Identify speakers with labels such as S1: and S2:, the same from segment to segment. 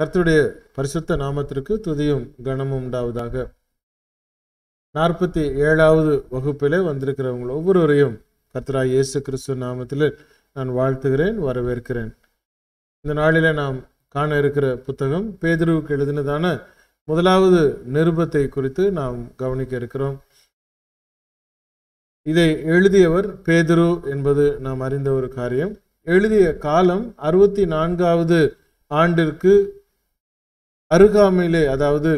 S1: கர்த்தருடைய பரிசுத்த நாமத்திற்கு துதியும் கனமும் உண்டாவதாக. நாற்பத்தி ஏழாவது வகுப்பிலே வந்திருக்கிறவங்க ஒவ்வொருவரையும் கர்த்தரா இயேசு கிறிஸ்துவ நாமத்தில் நான் வாழ்த்துகிறேன் வரவேற்கிறேன். இந்த நாளில் நாம் காண இருக்கிற புத்தகம் பேதுருவுக்கு எழுதினதான முதலாவது நிருபத்தை குறித்து நாம் கவனிக்க இருக்கிறோம். இதை எழுதியவர் பேதுரு என்பது நாம் அறிந்த ஒரு காரியம். எழுதிய காலம் அறுபத்தி நான்காவது ஆண்டிற்கு அருகாமையிலே அதாவது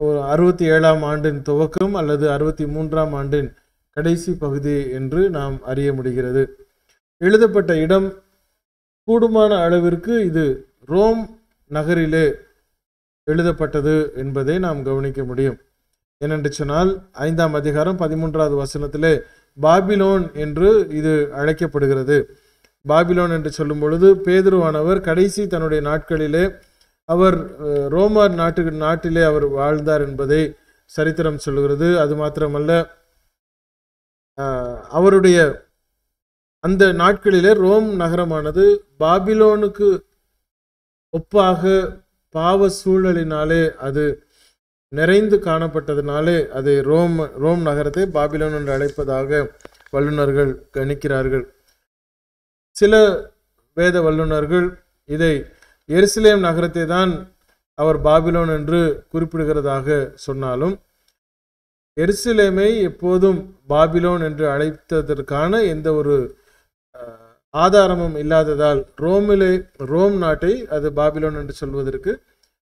S1: ஒரு அறுபத்தி ஏழாம் ஆண்டின் துவக்கம் அல்லது அறுபத்தி மூன்றாம் ஆண்டின் கடைசி பகுதி என்று நாம் அறிய முடிகிறது. எழுதப்பட்ட இடம் கூடுமான அளவிற்கு இது ரோம் நகரிலே எழுதப்பட்டது என்பதை நாம் கவனிக்க முடியும். ஏனென்று சொன்னால் ஐந்தாம் அதிகாரம் பதிமூன்றாவது வசனத்திலே பாபிலோன் என்று இது அழைக்கப்படுகிறது. பாபிலோன் என்று சொல்லும் பொழுது பேதுருவானவர் கடைசி தன்னுடைய நாட்களிலே அவர் ரோமர் நாட்டு நாட்டிலே அவர் வாழ்ந்தார் என்பதை சரித்திரம் சொல்கிறது அது மாத்திரமல்ல அவருடைய அந்த நாட்களிலே ரோம் நகரமானது பாபிலோனுக்கு ஒப்பாக பாவ சூழலினாலே அது நிறைந்து காணப்பட்டதினாலே அதை ரோம் ரோம் நகரத்தை பாபிலோன் என்று அழைப்பதாக வல்லுநர்கள் கணிக்கிறார்கள். சில வேத வல்லுநர்கள் இதை எருசலேம் நகரத்தை தான் அவர் பாபிலோன் என்று குறிப்பிடுகிறதாக சொன்னாலும் எருசலேமை எப்போதும் பாபிலோன் என்று அழைத்ததற்கான எந்த ஒரு ஆதாரமும் இல்லாததால் ரோமிலே ரோம் நாட்டை அது பாபிலோன் என்று சொல்வதற்கு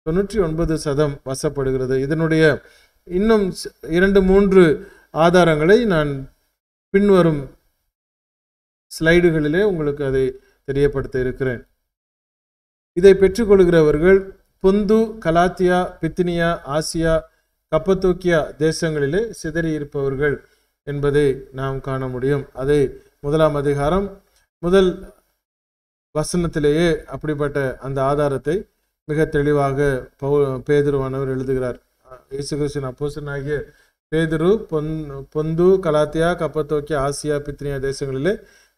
S1: தொண்ணூற்றி ஒன்பது சதம் வசப்படுகிறது. இதனுடைய இன்னும் இரண்டு மூன்று ஆதாரங்களை நான் பின்வரும் ஸ்லைடுகளிலே உங்களுக்கு அதை தெரியப்படுத்த இருக்கிறேன். இதை பெற்றுக்கொள்கிறவர்கள் பொந்து கலாத்தியா பித்தினியா ஆசியா கப்பத்தோக்கியா தேசங்களிலே சிதறி இருப்பவர்கள் என்பதை நாம் காண முடியும். அதை முதலாம் அதிகாரம் முதல் வசனத்திலேயே அப்படிப்பட்ட அந்த ஆதாரத்தை மிக தெளிவாக பவு பேதுருவானவர் எழுதுகிறார். இயேசு கிறிஸ்துவின் அப்போசனாகிய பேதுரு பொன் பொந்து கலாத்தியா கப்பத்தோக்கியா ஆசியா பித்னியா தேசங்களிலே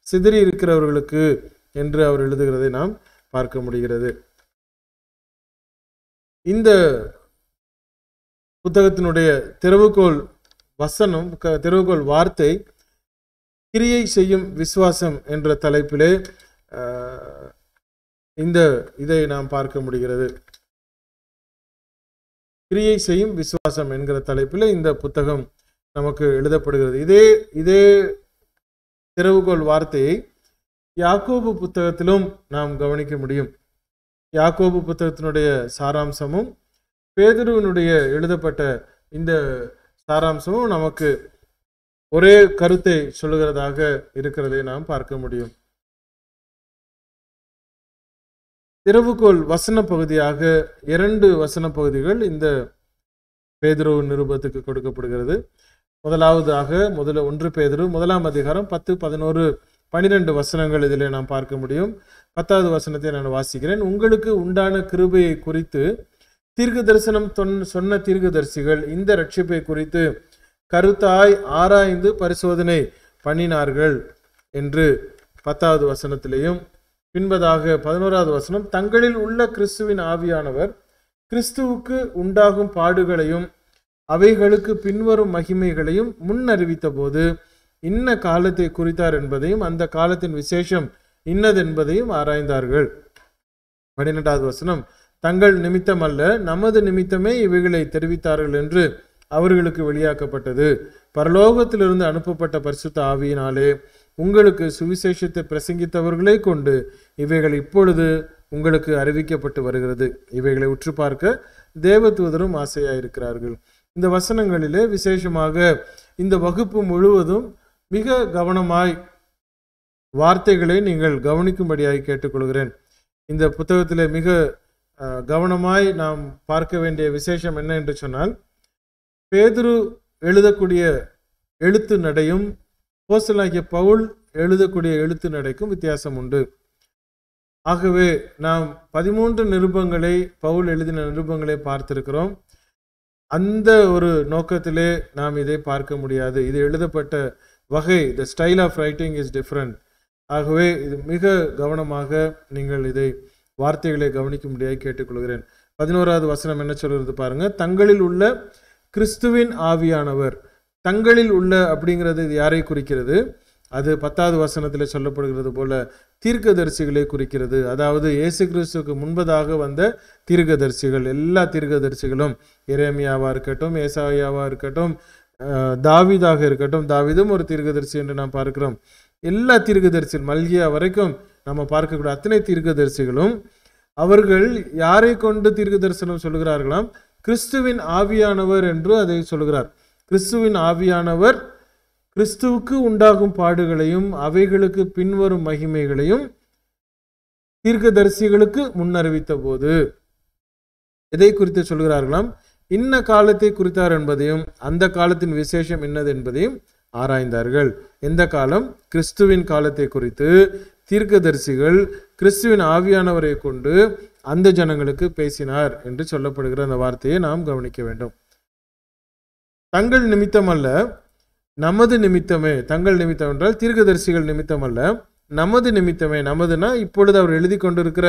S1: சிதறி இருக்கிறவர்களுக்கு என்று அவர் எழுதுகிறதை நாம் பார்க்க முடிகிறது. இந்த புத்தகத்தினுடைய திறவுகோல் வசனம் க- திறவுகோல் வார்த்தை கிரியை செய்யும் விசுவாசம் என்ற தலைப்பிலே இந்த இதை நாம் பார்க்க முடிகிறது. கிரியை செய்யும் விசுவாசம் என்கிற தலைப்பில் இந்த புத்தகம் நமக்கு எழுதப்படுகிறது. இதே இதே திறவுகோல் வார்த்தையை யாக்கோபு புத்தகத்திலும் நாம் கவனிக்க முடியும். யாக்கோபு புத்தகத்தினுடைய சாராம்சமும் பேதுருவினுடைய எழுதப்பட்ட இந்த சாராம்சமும் நமக்கு ஒரே கருத்தை சொல்லுகிறதாக இருக்கிறதை நாம் பார்க்க முடியும். திறவுகோல் வசன பகுதியாக இரண்டு வசன பகுதிகள் இந்த பேதுரு நிருபத்துக்கு கொடுக்கப்படுகிறது. முதலாவதாக முதல்ல ஒன்று பேதுரு முதலாம் அதிகாரம் பத்து பதினோரு பனிரெண்டு வசனங்கள் இதில் நாம் பார்க்க முடியும். பத்தாவது வசனத்தை நான் வாசிக்கிறேன். உங்களுக்கு உண்டான கிருபையை குறித்து தீர்க்கு தரிசனம் சொன்ன தீர்க்கதரிசிகள் இந்த ரட்சிப்பை குறித்து கருத்தாய் ஆராய்ந்து பரிசோதனை பண்ணினார்கள் என்று பத்தாவது வசனத்திலையும் பின்பதாக பதினோராவது வசனம் தங்களில் உள்ள கிறிஸ்துவின் ஆவியானவர் கிறிஸ்துவுக்கு உண்டாகும் பாடுகளையும் அவைகளுக்கு பின்வரும் மகிமைகளையும் முன்னறிவித்த போது இன்ன காலத்தை குறித்தார் என்பதையும் அந்த காலத்தின் விசேஷம் இன்னதென்பதையும் ஆராய்ந்தார்கள். பன்னிரெண்டாவது வசனம் தங்கள் நிமித்தம் அல்ல நமது நிமித்தமே இவைகளை தெரிவித்தார்கள் என்று அவர்களுக்கு வெளியாக்கப்பட்டது. பரலோகத்திலிருந்து அனுப்பப்பட்ட பரிசுத்த ஆவியினாலே உங்களுக்கு சுவிசேஷத்தை பிரசங்கித்தவர்களை கொண்டு இவைகள் இப்பொழுது உங்களுக்கு அறிவிக்கப்பட்டு வருகிறது. இவைகளை உற்று பார்க்க தேவதூதரும் ஆசையாயிருக்கிறார்கள். இந்த வசனங்களிலே விசேஷமாக இந்த வகுப்பு முழுவதும் மிக கவனமாய் வார்த்தைகளை நீங்கள் கவனிக்கும்படியாய் கேட்டுக்கொள்கிறேன். இந்த புத்தகத்தில் மிக கவனமாய் நாம் பார்க்க வேண்டிய விசேஷம் என்ன என்று சொன்னால் பேதுரு எழுதக்கூடிய எழுத்து நடையும் போஸ்டலாகிய பவுல் எழுதக்கூடிய எழுத்து நடைக்கும் வித்தியாசம் உண்டு. ஆகவே நாம் பதிமூன்று நிருபங்களை பவுல் எழுதின நிருபங்களை பார்த்திருக்கிறோம். அந்த ஒரு நோக்கத்திலே நாம் இதை பார்க்க முடியாது. இது எழுதப்பட்ட வகை the style of writing is different ஆகவே இது மிக கவனமாக நீங்கள் இதை வார்த்தைகளை கவனிக்கும்படியாக கேட்டுக்கொள்கிறேன். பதினோராவது வசனம் என்ன சொல்கிறது பாருங்கள் தங்களில் உள்ள கிறிஸ்துவின் ஆவியானவர். தங்களில் உள்ள அப்படிங்கிறது இது யாரை குறிக்கிறது? அது பத்தாவது வசனத்தில் சொல்லப்படுகிறது போல தீர்க்கதரிசிகளை குறிக்கிறது. அதாவது இயேசு கிறிஸ்துவுக்கு முன்பதாக வந்த தீர்க்கதரிசிகள். எல்லா தீர்க்கதரிசிகளும் இறைமையாவாக இருக்கட்டும் ஏசாயாவாக இருக்கட்டும் தாவிதாக இருக்கட்டும் தாவிதும் ஒரு தீர்க்கதரிசி என்று நாம் பார்க்கிறோம். எல்லா தீர்க்கதரிசிகள் மல்கியா வரைக்கும் நம்ம பார்க்கக்கூடிய அத்தனை தீர்க்கதரிசிகளும் அவர்கள் யாரை கொண்டு தீர்க்க தரிசனம் சொல்கிறார்களாம்? கிறிஸ்துவின் ஆவியானவர் என்று அதை சொல்கிறார். கிறிஸ்துவின் ஆவியானவர் கிறிஸ்துவுக்கு உண்டாகும் பாடுகளையும் அவைகளுக்கு பின்வரும் மகிமைகளையும் தீர்க்கதரிசிகளுக்கு முன்னறிவித்த போது எதை குறித்து சொல்கிறார்களாம்? இன்ன காலத்தை குறித்தார் என்பதையும் அந்த காலத்தின் விசேஷம் என்னது என்பதையும் ஆராய்ந்தார்கள். எந்த காலம்? கிறிஸ்துவின் காலத்தை குறித்து தீர்க்கதரிசிகள் கிறிஸ்துவின் ஆவியானவரை கொண்டு அந்த ஜனங்களுக்கு பேசினார் என்று சொல்லப்படுகிற அந்த வார்த்தையை நாம் கவனிக்க வேண்டும். தங்கள் நிமித்தம் அல்ல நமது நிமித்தமே தங்கள் நிமித்தம் என்றால் தீர்க்கதரிசிகள் நிமித்தம் அல்ல நமது நிமித்தமே நமதுனா இப்பொழுது அவர் எழுதி கொண்டிருக்கிற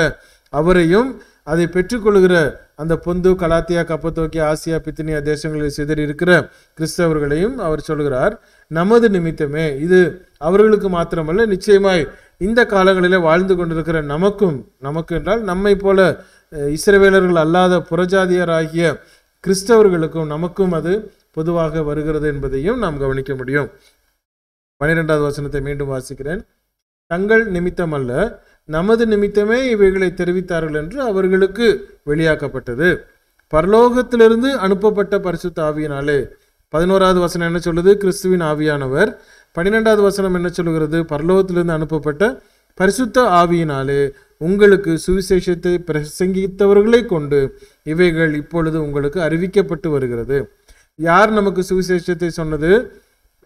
S1: அவரையும் அதை பெற்றுக்கொள்கிற அந்த பொந்து கலாத்தியா கப்பத்தோக்கி ஆசியா பித்தினியா தேசங்களில் சிதறி இருக்கிற கிறிஸ்தவர்களையும் அவர் சொல்கிறார் நமது நிமித்தமே இது அவர்களுக்கு மாத்திரமல்ல நிச்சயமாய் இந்த காலங்களில் வாழ்ந்து கொண்டிருக்கிற நமக்கும் நமக்கு என்றால் நம்மை போல இஸ்ரவேலர்கள் அல்லாத புறஜாதியராகிய கிறிஸ்தவர்களுக்கும் நமக்கும் அது பொதுவாக வருகிறது என்பதையும் நாம் கவனிக்க முடியும். பனிரெண்டாவது வசனத்தை மீண்டும் வாசிக்கிறேன். தங்கள் நிமித்தம் அல்ல நமது நிமித்தமே இவைகளை தெரிவித்தார்கள் என்று அவர்களுக்கு வெளியாக்கப்பட்டது. பரலோகத்திலிருந்து அனுப்பப்பட்ட பரிசுத்த ஆவியினாலே பதினோராவது வசனம் என்ன சொல்லுது? கிறிஸ்துவின் ஆவியானவர். பன்னிரெண்டாவது வசனம் என்ன சொல்லுகிறது? பரலோகத்திலிருந்து அனுப்பப்பட்ட பரிசுத்த ஆவியினாலே உங்களுக்கு சுவிசேஷத்தை பிரசங்கித்தவர்களை கொண்டு இவைகள் இப்பொழுது உங்களுக்கு அறிவிக்கப்பட்டு வருகிறது. யார் நமக்கு சுவிசேஷத்தை சொன்னது?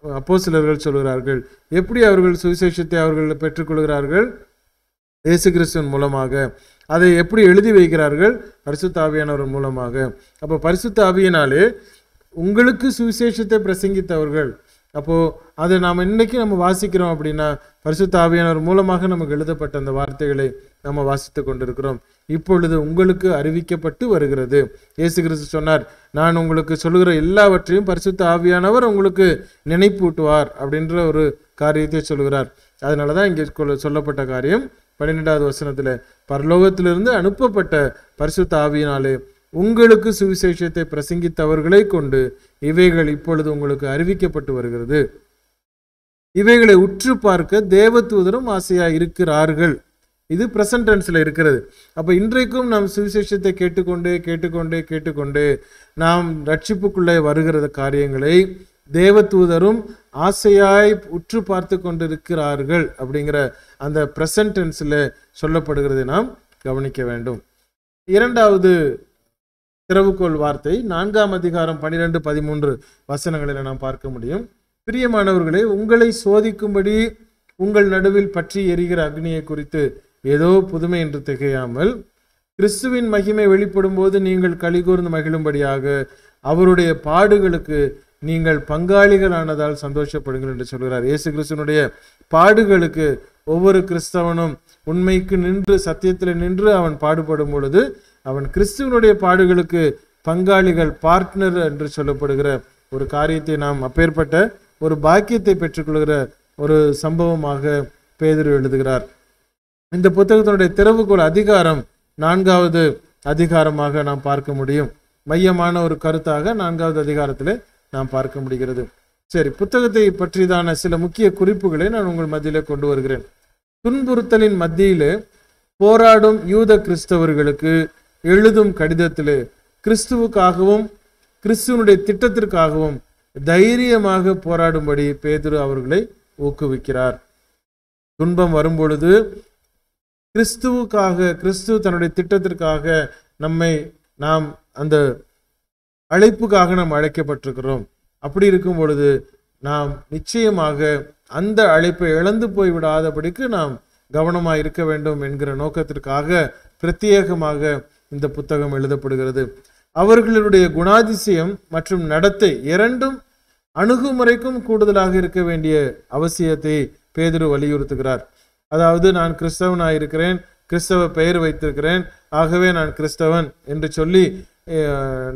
S1: அப்போ சிலர்கள் சொல்கிறார்கள் எப்படி அவர்கள் சுவிசேஷத்தை அவர்கள் பெற்றுக்கொள்கிறார்கள்? இயேசு கிறிஸ்துவின் மூலமாக. அதை எப்படி எழுதி வைக்கிறார்கள்? பரிசுத்த ஆவியானவர் மூலமாக. அப்போ பரிசுத்த ஆவியினாலே உங்களுக்கு சுவிசேஷத்தை பிரசங்கித்தவர்கள். அப்போது அதை நாம் இன்றைக்கி நம்ம வாசிக்கிறோம் அப்படின்னா பரிசுத்த ஆவியானவர் மூலமாக நமக்கு எழுதப்பட்ட அந்த வார்த்தைகளை நம்ம வாசித்து கொண்டிருக்கிறோம். இப்பொழுது உங்களுக்கு அறிவிக்கப்பட்டு வருகிறது. இயேசு கிறிஸ்து சொன்னார் நான் உங்களுக்கு சொல்லுகிற எல்லாவற்றையும் பரிசுத்த ஆவியானவர் உங்களுக்கு நினைப்பூட்டுவார் அப்படின்ற ஒரு காரியத்தை சொல்கிறார் அதனால தான் இங்கே சொல்லப்பட்ட காரியம் பன்னிரெண்டாவது வசனத்தில் பரலோகத்திலிருந்து அனுப்பப்பட்ட பரிசுத்த ஆவியினாலே உங்களுக்கு சுவிசேஷத்தை பிரசங்கித்தவர்களை கொண்டு இவைகள் இப்பொழுது உங்களுக்கு அறிவிக்கப்பட்டு வருகிறது. இவைகளை உற்று பார்க்க தேவதூதரும் ஆசையா இருக்கிறார்கள் இது பிரசன்ட் இருக்கிறது. அப்போ இன்றைக்கும் நாம் சுவிசேஷத்தை கேட்டுக்கொண்டே கேட்டுக்கொண்டே கேட்டுக்கொண்டே நாம் ரட்சிப்புக்குள்ளே வருகிற காரியங்களை தேவதூதரும் ஆசையாய் உற்று பார்த்து கொண்டிருக்கிறார்கள் அப்படிங்கிற அந்த பிரசன்ட் டென்ஸ்ல சொல்லப்படுகிறதை நாம் கவனிக்க வேண்டும். இரண்டாவது திறவுகோள் வார்த்தை நான்காம் அதிகாரம் பன்னிரெண்டு பதிமூன்று வசனங்களில் நாம் பார்க்க முடியும். பிரியமானவர்களே உங்களை சோதிக்கும்படி உங்கள் நடுவில் பற்றி எரிகிற அக்னியை குறித்து ஏதோ புதுமை என்று திகையாமல் கிறிஸ்துவின் மகிமை வெளிப்படும் போது நீங்கள் கலிகூர்ந்து மகிழும்படியாக அவருடைய பாடுகளுக்கு நீங்கள் பங்காளிகளானதால் சந்தோஷப்படுங்கள் என்று சொல்கிறார். இயேசு கிறிஸ்துவனுடைய பாடுகளுக்கு ஒவ்வொரு கிறிஸ்தவனும் உண்மைக்கு நின்று சத்தியத்தில் நின்று அவன் பாடுபடும் பொழுது அவன் கிறிஸ்துவனுடைய பாடுகளுக்கு பங்காளிகள் பார்ட்னர் என்று சொல்லப்படுகிற ஒரு காரியத்தை நாம் அப்பேற்பட்ட ஒரு பாக்கியத்தை பெற்றுக்கொள்கிற ஒரு சம்பவமாக பேதர் எழுதுகிறார். இந்த புத்தகத்தினுடைய திறவுகோல் அதிகாரம் நான்காவது அதிகாரமாக நாம் பார்க்க முடியும். மையமான ஒரு கருத்தாக நான்காவது அதிகாரத்திலே நாம் பார்க்க முடிகிறது. சரி புத்தகத்தை பற்றிதான சில முக்கிய குறிப்புகளை நான் உங்கள் மத்தியில் கொண்டு வருகிறேன். துன்புறுத்தலின் மத்தியிலே போராடும் யூத கிறிஸ்தவர்களுக்கு எழுதும் கடிதத்திலே கிறிஸ்துவுக்காகவும் கிறிஸ்துவனுடைய திட்டத்திற்காகவும் தைரியமாக போராடும்படி பேதுரு அவர்களை ஊக்குவிக்கிறார். துன்பம் வரும்பொழுது கிறிஸ்துவுக்காக கிறிஸ்து தன்னுடைய திட்டத்திற்காக நம்மை நாம் அந்த அழைப்புக்காக நாம் அழைக்கப்பட்டிருக்கிறோம். அப்படி இருக்கும் பொழுது நாம் நிச்சயமாக அந்த அழைப்பை இழந்து போய் விடாதபடிக்கு நாம் கவனமாக இருக்க வேண்டும் என்கிற நோக்கத்திற்காக பிரத்யேகமாக இந்த புத்தகம் எழுதப்படுகிறது. அவர்களுடைய குணாதிசயம் மற்றும் நடத்தை இரண்டும் அணுகுமுறைக்கும் கூடுதலாக இருக்க வேண்டிய அவசியத்தை பேதுரு வலியுறுத்துகிறார். அதாவது நான் கிறிஸ்தவனாக இருக்கிறேன் கிறிஸ்தவ பெயர் வைத்திருக்கிறேன் ஆகவே நான் கிறிஸ்தவன் என்று சொல்லி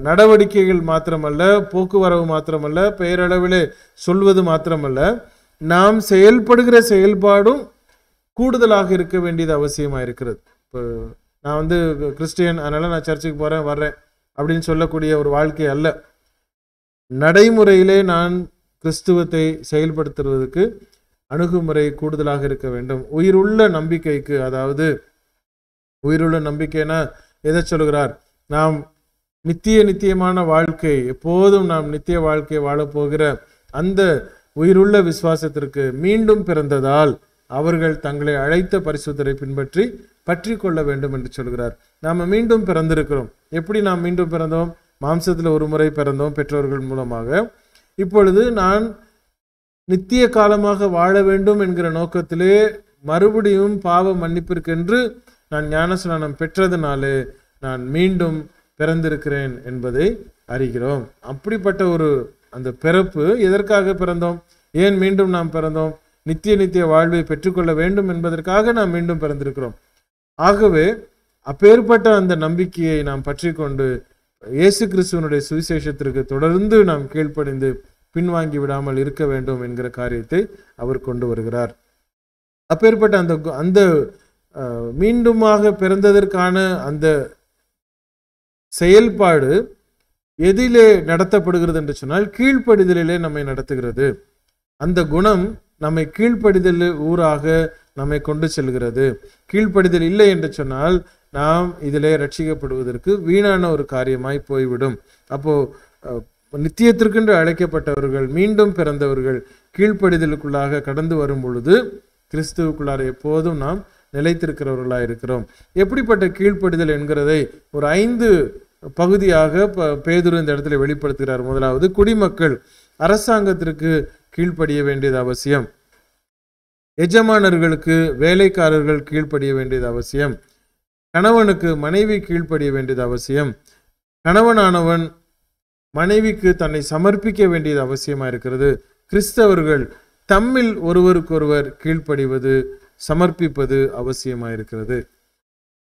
S1: நடவடிக்கைகள் மாத்திரமல்ல போக்குவரவு மாத்திரமல்ல பெயரளவிலே சொல்வது மாத்திரமல்ல. நாம் செயல்படுகிற செயல்பாடும் கூடுதலாக இருக்க வேண்டியது அவசியமாக இருக்கிறது. இப்போ நான் வந்து கிறிஸ்டியன் அதனால் நான் சர்ச்சுக்கு போகிறேன் வர்றேன் அப்படின்னு சொல்லக்கூடிய ஒரு வாழ்க்கை அல்ல. நடைமுறையிலே நான் கிறிஸ்துவத்தை செயல்படுத்துவதற்கு அணுகுமுறை கூடுதலாக இருக்க வேண்டும். உயிருள்ள நம்பிக்கைக்கு அதாவது உயிருள்ள நம்பிக்கைனா எதை சொல்கிறார் நாம் நித்திய நித்தியமான வாழ்க்கை எப்போதும் நாம் நித்திய வாழ்க்கையை வாழப்போகிற அந்த உயிருள்ள விசுவாசத்திற்கு மீண்டும் பிறந்ததால் அவர்கள் தங்களை அழைத்த பரிசுத்தரை பின்பற்றி பற்றி கொள்ள வேண்டும் என்று சொல்கிறார். நாம் மீண்டும் பிறந்திருக்கிறோம். எப்படி நாம் மீண்டும் பிறந்தோம்? மாம்சத்தில் ஒரு முறை பிறந்தோம் பெற்றோர்கள் மூலமாக. இப்பொழுது நான் நித்திய காலமாக வாழ வேண்டும் என்கிற நோக்கத்திலே மறுபடியும் பாவ மன்னிப்பிற்கென்று நான் ஞானஸ்நானம் பெற்றதுனாலே நான் மீண்டும் பிறந்திருக்கிறேன் என்பதை அறிகிறோம். அப்படிப்பட்ட ஒரு அந்த பிறப்பு எதற்காக பிறந்தோம்? ஏன் மீண்டும் நாம் பிறந்தோம்? நித்திய நித்திய வாழ்வை பெற்றுக்கொள்ள வேண்டும் என்பதற்காக நாம் மீண்டும் பிறந்திருக்கிறோம். ஆகவே அப்பேற்பட்ட அந்த நம்பிக்கையை நாம் பற்றி கொண்டு இயேசு கிறிஸ்துவனுடைய சுவிசேஷத்திற்கு தொடர்ந்து நாம் கீழ்ப்படிந்து பின்வாங்கி விடாமல் இருக்க வேண்டும் என்கிற காரியத்தை அவர் கொண்டு வருகிறார். அப்பேற்பட்ட அந்த அந்த மீண்டுமாக பிறந்ததற்கான அந்த செயல்பாடு எதிலே நடத்தப்படுகிறது என்று சொன்னால் கீழ்ப்படிதலிலே நம்மை நடத்துகிறது. அந்த குணம் நம்மை கீழ்ப்படிதல் ஊராக நம்மை கொண்டு செல்கிறது. கீழ்ப்படிதல் இல்லை என்று சொன்னால் நாம் இதிலே ரட்சிக்கப்படுவதற்கு வீணான ஒரு காரியமாய் போய்விடும். அப்போ நித்தியத்திற்கென்று அழைக்கப்பட்டவர்கள் மீண்டும் பிறந்தவர்கள் கீழ்ப்படிதலுக்குள்ளாக கடந்து வரும் பொழுது கிறிஸ்துவுக்குள்ளார எப்போதும் நாம் நிலைத்திருக்கிறவர்களாக இருக்கிறோம். எப்படிப்பட்ட கீழ்ப்படிதல் என்கிறதை ஒரு ஐந்து பகுதியாக ப- பேதுரு இந்த இடத்துல வெளிப்படுத்துகிறார். முதலாவது குடிமக்கள் அரசாங்கத்திற்கு கீழ்ப்படிய வேண்டியது அவசியம். எஜமானர்களுக்கு வேலைக்காரர்கள் கீழ்ப்படிய வேண்டியது அவசியம். கணவனுக்கு மனைவி கீழ்ப்படிய வேண்டியது அவசியம். கணவனானவன் மனைவிக்கு தன்னை சமர்ப்பிக்க வேண்டியது அவசியமா இருக்கிறது. கிறிஸ்தவர்கள் தம்மில் ஒருவருக்கொருவர் கீழ்ப்படிவது சமர்ப்பிப்பது அவசியமாக இருக்கிறது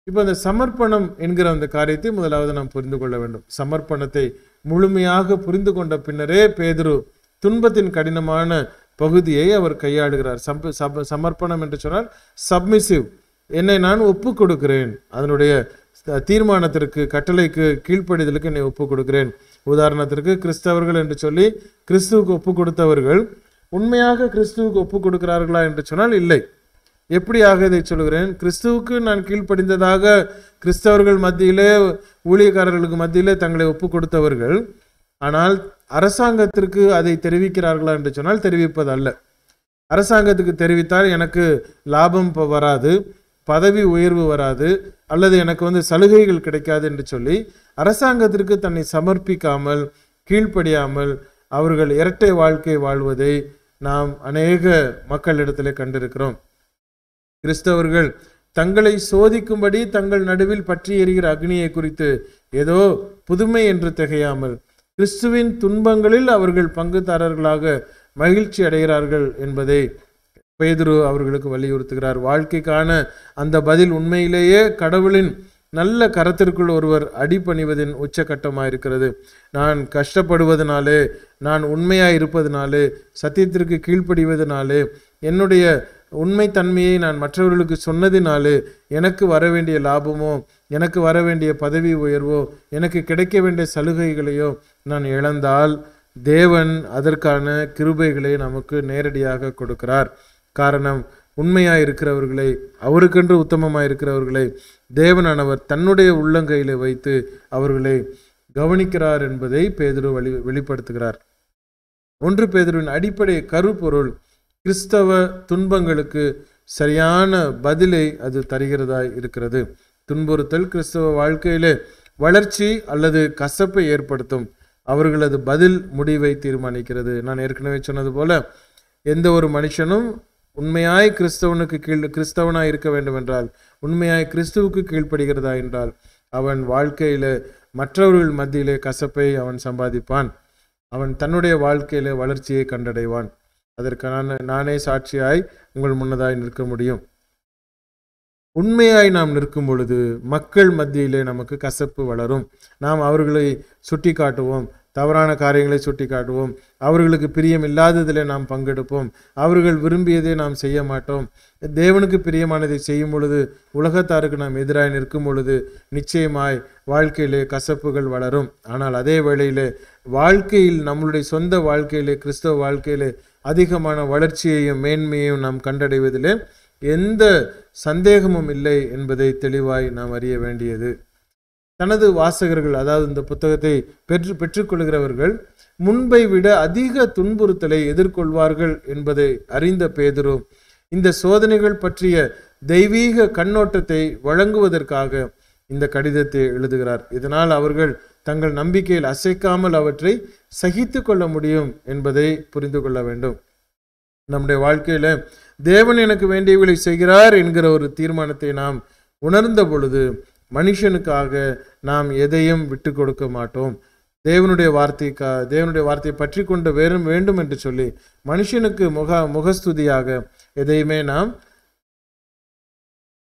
S1: இப்போ அந்த சமர்ப்பணம் என்கிற அந்த காரியத்தை முதலாவது நாம் புரிந்து கொள்ள வேண்டும். சமர்ப்பணத்தை முழுமையாக புரிந்து கொண்ட பின்னரே பேதுரு துன்பத்தின் கடினமான பகுதியை அவர் கையாளுகிறார். சம்ப- சப- சமர்ப்பணம் என்று சொன்னால் சப்மிசிவ் என்னை நான் ஒப்பு கொடுக்கிறேன் அதனுடைய தீர்மானத்திற்கு கட்டளைக்கு கீழ்ப்படிதலுக்கு என்னை ஒப்பு கொடுக்கிறேன் உதாரணத்திற்கு கிறிஸ்தவர்கள் என்று சொல்லி கிறிஸ்துவுக்கு ஒப்பு கொடுத்தவர்கள் உண்மையாக கிறிஸ்துவுக்கு ஒப்பு கொடுக்கிறார்களா என்று சொன்னால் இல்லை. எப்படியாக இதை சொல்கிறேன் கிறிஸ்துவுக்கு நான் கீழ்ப்படிந்ததாக கிறிஸ்தவர்கள் மத்தியிலே ஊழியக்காரர்களுக்கு மத்தியிலே தங்களை ஒப்பு கொடுத்தவர்கள் ஆனால் அரசாங்கத்திற்கு அதை தெரிவிக்கிறார்களா என்று சொன்னால் தெரிவிப்பதல்ல. அரசாங்கத்துக்கு தெரிவித்தால் எனக்கு லாபம் இப்போ வராது பதவி உயர்வு வராது அல்லது எனக்கு வந்து சலுகைகள் கிடைக்காது என்று சொல்லி அரசாங்கத்திற்கு தன்னை சமர்ப்பிக்காமல் கீழ்ப்படியாமல் அவர்கள் இரட்டை வாழ்க்கை வாழ்வதை நாம் அநேக மக்களிடத்திலே கண்டிருக்கிறோம். கிறிஸ்தவர்கள் தங்களை சோதிக்கும்படி தங்கள் நடுவில் பற்றி எறிகிற அக்னியை குறித்து ஏதோ புதுமை என்று திகையாமல் கிறிஸ்துவின் துன்பங்களில் அவர்கள் பங்குதாரர்களாக மகிழ்ச்சி அடைகிறார்கள் என்பதை பேதுரு அவர்களுக்கு வலியுறுத்துகிறார். வாழ்க்கைக்கான அந்த பதில் உண்மையிலேயே கடவுளின் நல்ல கரத்திற்குள் ஒருவர் அடிபணிவதின் உச்சகட்டமாக இருக்கிறது நான் கஷ்டப்படுவதனாலே நான் உண்மையாக இருப்பதனாலே சத்தியத்திற்கு கீழ்ப்படிவதனாலே என்னுடைய உண்மைத்தன்மையை நான் மற்றவர்களுக்கு சொன்னதினாலே எனக்கு வர வேண்டிய லாபமோ எனக்கு வர வேண்டிய பதவி உயர்வோ எனக்கு கிடைக்க வேண்டிய சலுகைகளையோ நான் இழந்தால் தேவன் அதற்கான கிருபைகளை நமக்கு நேரடியாக கொடுக்கிறார். காரணம் உண்மையாக இருக்கிறவர்களை அவருக்கென்று உத்தமமாக இருக்கிறவர்களை தேவனானவர் தன்னுடைய உள்ளங்கையில் வைத்து அவர்களை கவனிக்கிறார் என்பதை பேதுரு வெளி வெளிப்படுத்துகிறார். ஒன்று பேதுருவின் அடிப்படை கருப்பொருள் கிறிஸ்தவ துன்பங்களுக்கு சரியான பதிலை அது தருகிறதாய் இருக்கிறது. துன்புறுத்தல் கிறிஸ்தவ வாழ்க்கையிலே வளர்ச்சி அல்லது கசப்பை ஏற்படுத்தும். அவர்களது பதில் முடிவை தீர்மானிக்கிறது. நான் ஏற்கனவே சொன்னது போல எந்த ஒரு மனுஷனும் உண்மையாய் கிறிஸ்தவனுக்கு கீழ் கிறிஸ்தவனாய் இருக்க வேண்டும் என்றால் உண்மையாய் கிறிஸ்துவுக்கு கீழ்ப்படுகிறதா என்றால் அவன் வாழ்க்கையில மற்றவர்கள் மத்தியிலே கசப்பை அவன் சம்பாதிப்பான். அவன் தன்னுடைய வாழ்க்கையில வளர்ச்சியை கண்டடைவான். அதற்கு நான் நானே சாட்சியாய் உங்கள் முன்னதாய் நிற்க முடியும். உண்மையாய் நாம் நிற்கும் பொழுது மக்கள் மத்தியிலே நமக்கு கசப்பு வளரும். நாம் அவர்களை சுட்டி காட்டுவோம் தவறான காரியங்களை சுட்டி காட்டுவோம் அவர்களுக்கு பிரியம் இல்லாததிலே நாம் பங்கெடுப்போம். அவர்கள் விரும்பியதை நாம் செய்ய மாட்டோம். தேவனுக்கு பிரியமானதை செய்யும் பொழுது உலகத்தாருக்கு நாம் எதிராக நிற்கும் பொழுது நிச்சயமாய் வாழ்க்கையிலே கசப்புகள் வளரும். ஆனால் அதே வேளையிலே வாழ்க்கையில் நம்மளுடைய சொந்த வாழ்க்கையிலே கிறிஸ்தவ வாழ்க்கையிலே அதிகமான வளர்ச்சியையும் மேன்மையையும் நாம் கண்டடைவதிலே எந்த சந்தேகமும் இல்லை என்பதை தெளிவாய் நாம் அறிய வேண்டியது. தனது வாசகர்கள் அதாவது இந்த புத்தகத்தை பெற்று பெற்றுக்கொள்கிறவர்கள் முன்பை விட அதிக துன்புறுத்தலை எதிர்கொள்வார்கள் என்பதை அறிந்த பேதுரு இந்த சோதனைகள் பற்றிய தெய்வீக கண்ணோட்டத்தை வழங்குவதற்காக இந்த கடிதத்தை எழுதுகிறார். இதனால் அவர்கள் தங்கள் நம்பிக்கையில் அசைக்காமல் அவற்றை சகித்து கொள்ள முடியும் என்பதை புரிந்து கொள்ள வேண்டும். நம்முடைய வாழ்க்கையில் தேவன் எனக்கு வேண்டியவர்களை செய்கிறார் என்கிற ஒரு தீர்மானத்தை நாம் உணர்ந்த பொழுது மனுஷனுக்காக நாம் எதையும் விட்டு கொடுக்க மாட்டோம். தேவனுடைய வார்த்தைக்கா தேவனுடைய வார்த்தையை பற்றி கொண்டு வேறும் வேண்டும் என்று சொல்லி மனுஷனுக்கு முக முகஸ்துதியாக எதையுமே நாம்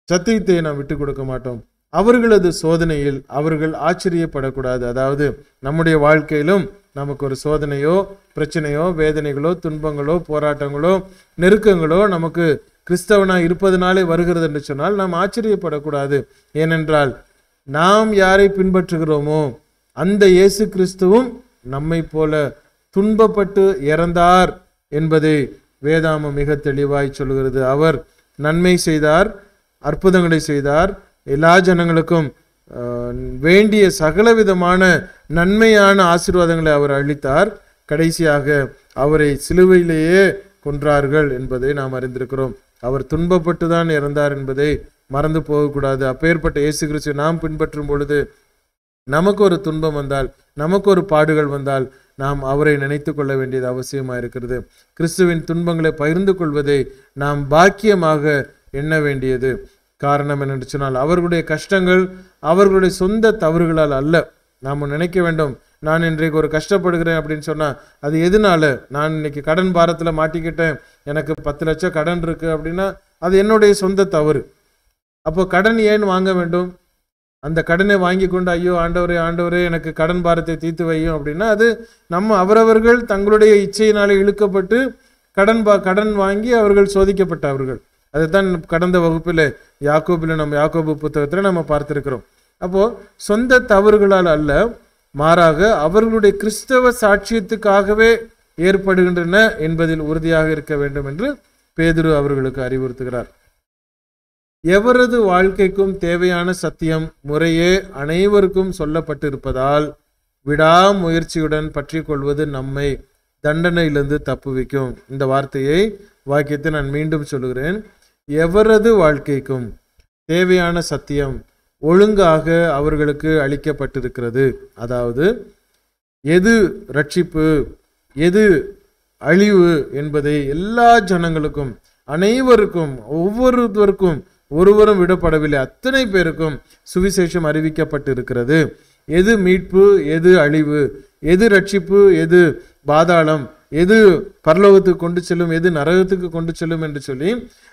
S1: சத்தியத்தை நாம் விட்டு கொடுக்க மாட்டோம். அவர்களது சோதனையில் அவர்கள் ஆச்சரியப்படக்கூடாது. அதாவது நம்முடைய வாழ்க்கையிலும் நமக்கு ஒரு சோதனையோ பிரச்சனையோ வேதனைகளோ துன்பங்களோ போராட்டங்களோ நெருக்கங்களோ நமக்கு கிறிஸ்தவனாக இருப்பதனாலே வருகிறது என்று சொன்னால் நாம் ஆச்சரியப்படக்கூடாது. ஏனென்றால் நாம் யாரை பின்பற்றுகிறோமோ அந்த இயேசு கிறிஸ்துவும் நம்மை போல துன்பப்பட்டு இறந்தார் என்பதை வேதாமம் மிக தெளிவாய் சொல்கிறது. அவர் நன்மை செய்தார் அற்புதங்களை செய்தார் எல்லா ஜனங்களுக்கும் வேண்டிய சகலவிதமான நன்மையான ஆசீர்வாதங்களை அவர் அளித்தார். கடைசியாக அவரை சிலுவையிலேயே கொன்றார்கள் என்பதை நாம் அறிந்திருக்கிறோம். அவர் துன்பப்பட்டு தான் இறந்தார் என்பதை மறந்து போகக்கூடாது. அப்பேற்பட்ட இயேசு கிறிஸ்து நாம் பின்பற்றும் பொழுது நமக்கு ஒரு துன்பம் வந்தால் நமக்கு ஒரு பாடுகள் வந்தால் நாம் அவரை நினைத்து கொள்ள வேண்டியது அவசியமாக இருக்கிறது. கிறிஸ்துவின் துன்பங்களை பகிர்ந்து கொள்வதை நாம் பாக்கியமாக எண்ண வேண்டியது. காரணம் என்னென்று சொன்னால் அவர்களுடைய கஷ்டங்கள் அவர்களுடைய சொந்த தவறுகளால் அல்ல. நாம் நினைக்க வேண்டும் நான் இன்றைக்கு ஒரு கஷ்டப்படுகிறேன் அப்படின்னு சொன்னால் அது எதனால? நான் இன்னைக்கு கடன் பாரத்தில் மாட்டிக்கிட்டேன் எனக்கு பத்து லட்சம் கடன் இருக்குது அப்படின்னா அது என்னுடைய சொந்த தவறு. அப்போ கடன் ஏன் வாங்க வேண்டும்? அந்த கடனை வாங்கி கொண்டு ஐயோ ஆண்டவரே ஆண்டவரே எனக்கு கடன் பாரத்தை தீர்த்து வையும் அப்படின்னா அது நம்ம அவரவர்கள் தங்களுடைய இச்சையினாலே இழுக்கப்பட்டு கடன் பா கடன் வாங்கி அவர்கள் சோதிக்கப்பட்டவர்கள். அதுதான் கடந்த வகுப்பில் யாக்கோபில் நம்ம யாக்கோபு புத்தகத்தில் நம்ம பார்த்திருக்கிறோம். அப்போ சொந்த தவறுகளால் அல்ல மாறாக அவர்களுடைய கிறிஸ்தவ சாட்சியத்துக்காகவே ஏற்படுகின்றன என்பதில் உறுதியாக இருக்க வேண்டும் என்று பேதுரு அவர்களுக்கு அறிவுறுத்துகிறார். எவரது வாழ்க்கைக்கும் தேவையான சத்தியம் முறையே அனைவருக்கும் சொல்லப்பட்டிருப்பதால் விடாமுயற்சியுடன் பற்றி கொள்வது நம்மை தண்டனையிலிருந்து தப்புவிக்கும். இந்த வார்த்தையை வாக்கியத்தை நான் மீண்டும் சொல்லுகிறேன். எவரது வாழ்க்கைக்கும் தேவையான சத்தியம் ஒழுங்காக அவர்களுக்கு அளிக்கப்பட்டிருக்கிறது. அதாவது எது ரட்சிப்பு எது அழிவு என்பதை எல்லா ஜனங்களுக்கும் அனைவருக்கும் ஒவ்வொருவருக்கும் ஒருவரும் விடப்படவில்லை. அத்தனை பேருக்கும் சுவிசேஷம் அறிவிக்கப்பட்டிருக்கிறது. எது மீட்பு எது அழிவு எது ரட்சிப்பு எது பாதாளம் எது பரலோகத்துக்கு கொண்டு செல்லும் எது நரகத்துக்கு கொண்டு செல்லும் என்று சொல்லி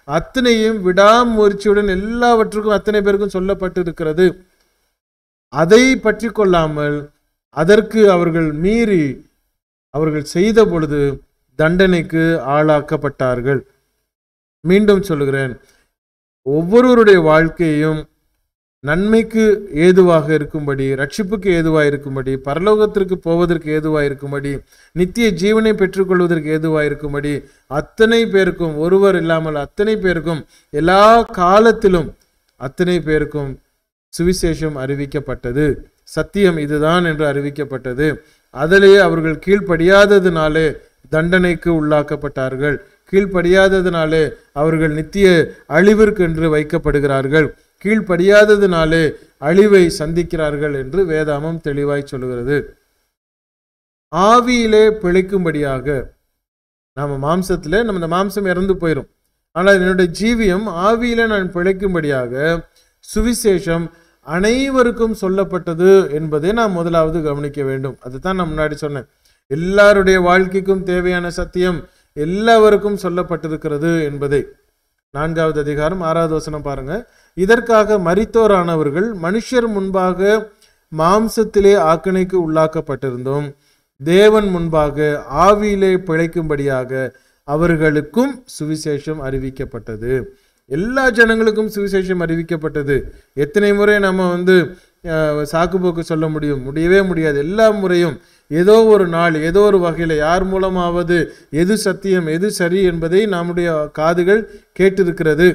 S1: அத்தனையும் விடாமுயற்சியுடன் எல்லாவற்றுக்கும் அத்தனை பேருக்கும் சொல்லப்பட்டிருக்கிறது. அதை பற்றி கொள்ளாமல் அதற்கு அவர்கள் மீறி அவர்கள் செய்த பொழுது தண்டனைக்கு ஆளாக்கப்பட்டார்கள். மீண்டும் சொல்லுகிறேன். ஒவ்வொருவருடைய வாழ்க்கையும் நன்மைக்கு ஏதுவாக இருக்கும்படி ரட்சிப்புக்கு ஏதுவாக இருக்கும்படி பரலோகத்திற்கு போவதற்கு ஏதுவாக இருக்கும்படி நித்திய ஜீவனை பெற்றுக்கொள்வதற்கு ஏதுவாக இருக்கும்படி அத்தனை பேருக்கும் ஒருவர் இல்லாமல் அத்தனை பேருக்கும் எல்லா காலத்திலும் அத்தனை பேருக்கும் சுவிசேஷம் அறிவிக்கப்பட்டது. சத்தியம் இதுதான் என்று அறிவிக்கப்பட்டது. அதிலேயே அவர்கள் கீழ்ப்படியாததினாலே தண்டனைக்கு உள்ளாக்கப்பட்டார்கள். கீழ்ப்படியாததினாலே அவர்கள் நித்திய அழிவிற்கென்று வைக்கப்படுகிறார்கள். கீழ்ப்படியாததினாலே அழிவை சந்திக்கிறார்கள் என்று வேதாமம் தெளிவாய் சொல்லுகிறது. ஆவியிலே பிழைக்கும்படியாக நாம மாம்சத்தில் நம்ம இந்த மாம்சம் இறந்து போயிடும் ஆனால் என்னுடைய ஜீவியம் ஆவியில நான் பிழைக்கும்படியாக சுவிசேஷம் அனைவருக்கும் சொல்லப்பட்டது என்பதை நாம் முதலாவது கவனிக்க வேண்டும். அதுதான் நான் முன்னாடி சொன்னேன். எல்லாருடைய வாழ்க்கைக்கும் தேவையான சத்தியம் எல்லாருக்கும் சொல்லப்பட்டிருக்கிறது என்பதை. நான்காவது அதிகாரம் ஆறாவது வசனம் பாருங்க. இதற்காக மரித்தோரானவர்கள் மனுஷர் முன்பாக மாம்சத்திலே ஆக்கணைக்கு உள்ளாக்கப்பட்டிருந்தோம். தேவன் முன்பாக ஆவியிலே பிழைக்கும்படியாக அவர்களுக்கும் சுவிசேஷம் அறிவிக்கப்பட்டது. எல்லா ஜனங்களுக்கும் சுவிசேஷம் அறிவிக்கப்பட்டது. எத்தனை முறை நம்ம வந்து சாக்கு சாக்குப்போக்கு சொல்ல முடியும்? முடியவே முடியாது. எல்லா முறையும். ஏதோ ஒரு நாள் ஏதோ ஒரு வகையில் யார் மூலமாவது எது சத்தியம் எது சரி என்பதை நம்முடைய காதுகள் கேட்டிருக்கிறது.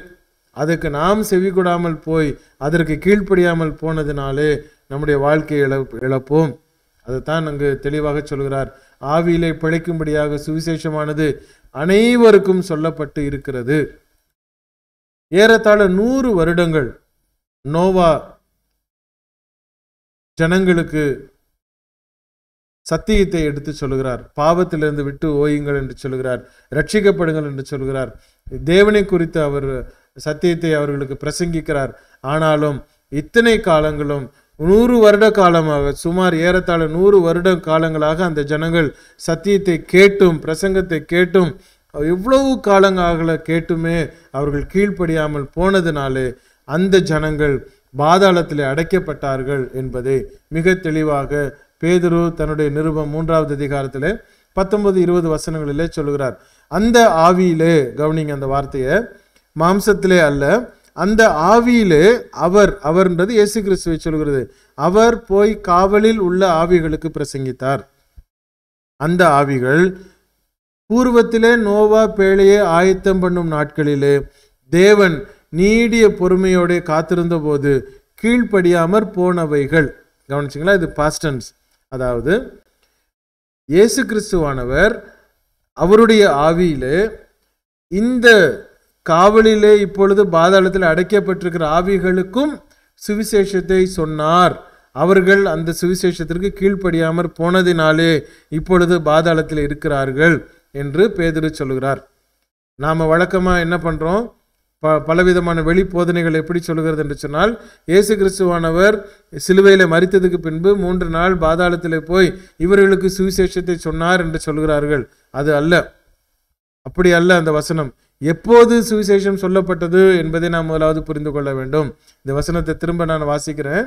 S1: அதுக்கு நாம் செவிகூடாமல் போய் அதற்கு கீழ்ப்படியாமல் போனதினாலே நம்முடைய வாழ்க்கையை இழப் இழப்போம். அதைத்தான் அங்கு தெளிவாக சொல்கிறார். ஆவியிலே பிழைக்கும்படியாக சுவிசேஷமானது அனைவருக்கும் சொல்லப்பட்டு இருக்கிறது. ஏறத்தாழ நூறு வருடங்கள் நோவா ஜனங்களுக்கு சத்தியத்தை எடுத்து சொல்கிறார். பாவத்திலிருந்து விட்டு ஓயுங்கள் என்று சொல்கிறார். ரட்சிக்கப்படுங்கள் என்று சொல்கிறார். தேவனை குறித்து அவர் சத்தியத்தை அவர்களுக்கு பிரசங்கிக்கிறார். ஆனாலும் இத்தனை காலங்களும் நூறு வருட காலமாக சுமார் ஏறத்தாழ நூறு வருட காலங்களாக அந்த ஜனங்கள் சத்தியத்தை கேட்டும் பிரசங்கத்தை கேட்டும் எவ்வளவு காலங்களாக கேட்டுமே அவர்கள் கீழ்ப்படியாமல் போனதினாலே அந்த ஜனங்கள் பாதாளத்தில் அடைக்கப்பட்டார்கள் என்பதை மிக தெளிவாக பேதுரு தன்னுடைய நிருபம் மூன்றாவது அதிகாரத்தில் பத்தொன்பது இருபது வசனங்களிலே சொல்லுகிறார். அந்த ஆவியிலே கவனிங்க அந்த வார்த்தையை மாம்சத்திலே அல்ல. அந்த ஆவியிலே அவர் அவர்ன்றது இயேசு கிறிஸ்துவை சொல்கிறது. அவர் போய் காவலில் உள்ள ஆவிகளுக்கு பிரசங்கித்தார். அந்த ஆவிகள் பூர்வத்திலே நோவா பேழையை ஆயத்தம் பண்ணும் நாட்களிலே தேவன் நீடிய பொறுமையோட காத்திருந்த போது கீழ்ப்படியாமற் போனவைகள். கவனிச்சிங்களா? இது பாஸ்டன்ஸ் அதாவது இயேசு கிறிஸ்துவானவர் அவருடைய ஆவியிலே இந்த காவலிலே இப்பொழுது பாதாளத்தில் அடைக்கப்பட்டிருக்கிற ஆவிகளுக்கும் சுவிசேஷத்தை சொன்னார். அவர்கள் அந்த சுவிசேஷத்திற்கு கீழ்ப்படியாமற் போனதினாலே இப்பொழுது பாதாளத்தில் இருக்கிறார்கள் என்று பேதிரு சொல்கிறார் நாம் வழக்கமாக என்ன பண்ணுறோம் ப பலவிதமான வெளிப்போதனைகள் எப்படி சொல்கிறது என்று சொன்னால் இயேசு கிறிஸ்துவானவர் சிலுவையில் மறித்ததுக்கு பின்பு மூன்று நாள் பாதாளத்தில் போய் இவர்களுக்கு சுவிசேஷத்தை சொன்னார் என்று சொல்கிறார்கள் அது அல்ல. அப்படி அல்ல அந்த வசனம். எப்போது சுவிசேஷம் சொல்லப்பட்டது என்பதை நாம் முதலாவது புரிந்து கொள்ள வேண்டும். இந்த வசனத்தை திரும்ப நான் வாசிக்கிறேன்.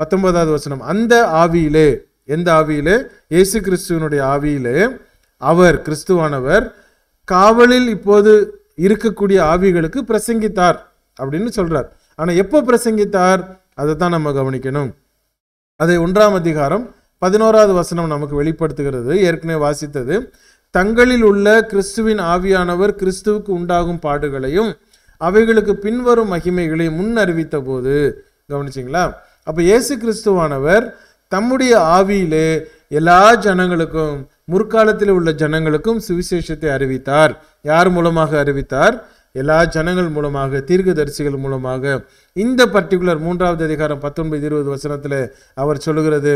S1: பத்தொன்பதாவது வசனம். அந்த ஆவியிலே எந்த ஆவியிலே? இயேசு கிறிஸ்துவனுடைய ஆவியிலே. அவர் கிறிஸ்துவானவர் காவலில் இப்போது இருக்கக்கூடிய ஆவிகளுக்கு பிரசங்கித்தார் அப்படின்னு சொல்றார். ஆனா எப்போ பிரசங்கித்தார்? அதை தான் நம்ம கவனிக்கணும். அதை ஒன்றாம் அதிகாரம் பதினோராவது வசனம் நமக்கு வெளிப்படுத்துகிறது. ஏற்கனவே வாசித்தது. தங்களில் உள்ள கிறிஸ்துவின் ஆவியானவர் கிறிஸ்துவுக்கு உண்டாகும் பாடுகளையும் அவைகளுக்கு பின்வரும் மகிமைகளையும் முன் அறிவித்த போது கவனிச்சிங்களா? அப்போ இயேசு கிறிஸ்துவானவர் தம்முடைய ஆவியிலே எல்லா ஜனங்களுக்கும் முற்காலத்தில் உள்ள ஜனங்களுக்கும் சுவிசேஷத்தை அறிவித்தார். யார் மூலமாக அறிவித்தார்? எல்லா ஜனங்கள் மூலமாக தீர்க்கதரிசிகள் மூலமாக இந்த பர்டிகுலர் மூன்றாவது அதிகாரம் பத்தொன்பது இருபது வசனத்தில் அவர் சொல்லுகிறது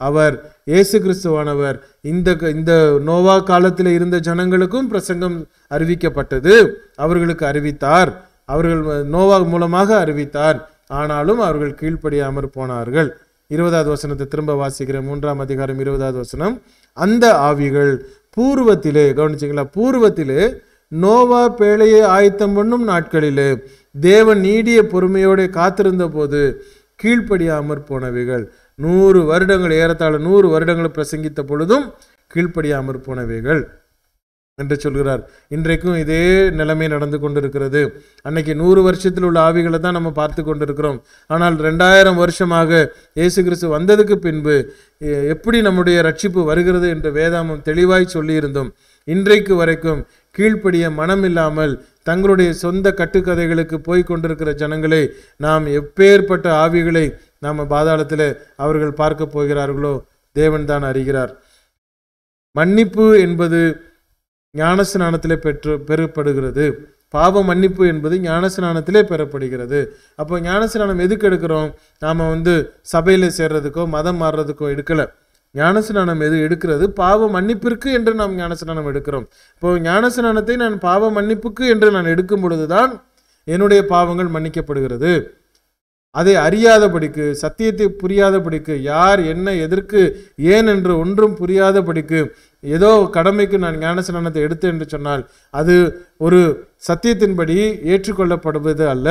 S1: அவர் இயேசு கிறிஸ்துவானவர் இந்த இந்த நோவா காலத்தில் இருந்த ஜனங்களுக்கும் பிரசங்கம் அறிவிக்கப்பட்டது. அவர்களுக்கு அறிவித்தார். அவர்கள் நோவா மூலமாக அறிவித்தார். ஆனாலும் அவர்கள் கீழ்ப்படியாமற் போனார்கள். இருபதாவது வசனத்தை திரும்ப வாசிக்கிறேன் மூன்றாம் அதிகாரம் இருபதாவது வசனம் அந்த ஆவிகள் பூர்வத்திலே கவனிச்சிங்களா பூர்வத்திலே நோவா பேழையை ஆயத்தம் பண்ணும் நாட்களிலே தேவன் நீடிய பொறுமையோடு காத்திருந்த போது கீழ்ப்படியாமற் போனவைகள். நூறு வருடங்கள் ஏறத்தாழ நூறு வருடங்கள் பிரசங்கித்த பொழுதும் கீழ்ப்படியாமற் போனவைகள் என்று சொல்கிறார். இன்றைக்கும் இதே நிலைமை நடந்து கொண்டிருக்கிறது. அன்னைக்கு நூறு வருஷத்தில் உள்ள ஆவிகளை தான் நம்ம பார்த்து கொண்டிருக்கிறோம். ஆனால் ரெண்டாயிரம் வருஷமாக இயேசு கிறிஸ்து வந்ததுக்கு பின்பு எப்படி நம்முடைய ரட்சிப்பு வருகிறது என்று வேதாமம் தெளிவாய் சொல்லியிருந்தோம். இன்றைக்கு வரைக்கும் கீழ்ப்படிய மனம் இல்லாமல் தங்களுடைய சொந்த கட்டுக்கதைகளுக்கு போய் கொண்டிருக்கிற ஜனங்களை நாம் எப்பேற்பட்ட ஆவிகளை நாம் பாதாளத்தில் அவர்கள் பார்க்க போகிறார்களோ தேவன் தான் அறிகிறார். மன்னிப்பு என்பது ஞானஸ்நானத்தில் பெற்று பெறப்படுகிறது. பாவ மன்னிப்பு என்பது ஞானஸ்நானத்திலே பெறப்படுகிறது. அப்போ ஞானஸ்நானம் எதுக்கு எடுக்கிறோம்? நாம் வந்து சபையில் சேர்றதுக்கோ மதம் மாறுறதுக்கோ எடுக்கலை. ஞானஸ்நானம் எது எடுக்கிறது? பாவ மன்னிப்பிற்கு என்று நாம் ஞானஸ்நானம் எடுக்கிறோம். இப்போ ஞானஸ்நானத்தை நான் பாவ மன்னிப்புக்கு என்று நான் எடுக்கும் பொழுதுதான் என்னுடைய பாவங்கள் மன்னிக்கப்படுகிறது. அதை அறியாதபடிக்கு சத்தியத்தை புரியாதபடிக்கு யார் என்ன எதற்கு ஏன் என்று ஒன்றும் புரியாதபடிக்கு ஏதோ கடமைக்கு நான் ஞானஸ்நானத்தை எடுத்தேன் என்று சொன்னால் அது ஒரு சத்தியத்தின்படி ஏற்றுக்கொள்ளப்படுவது அல்ல.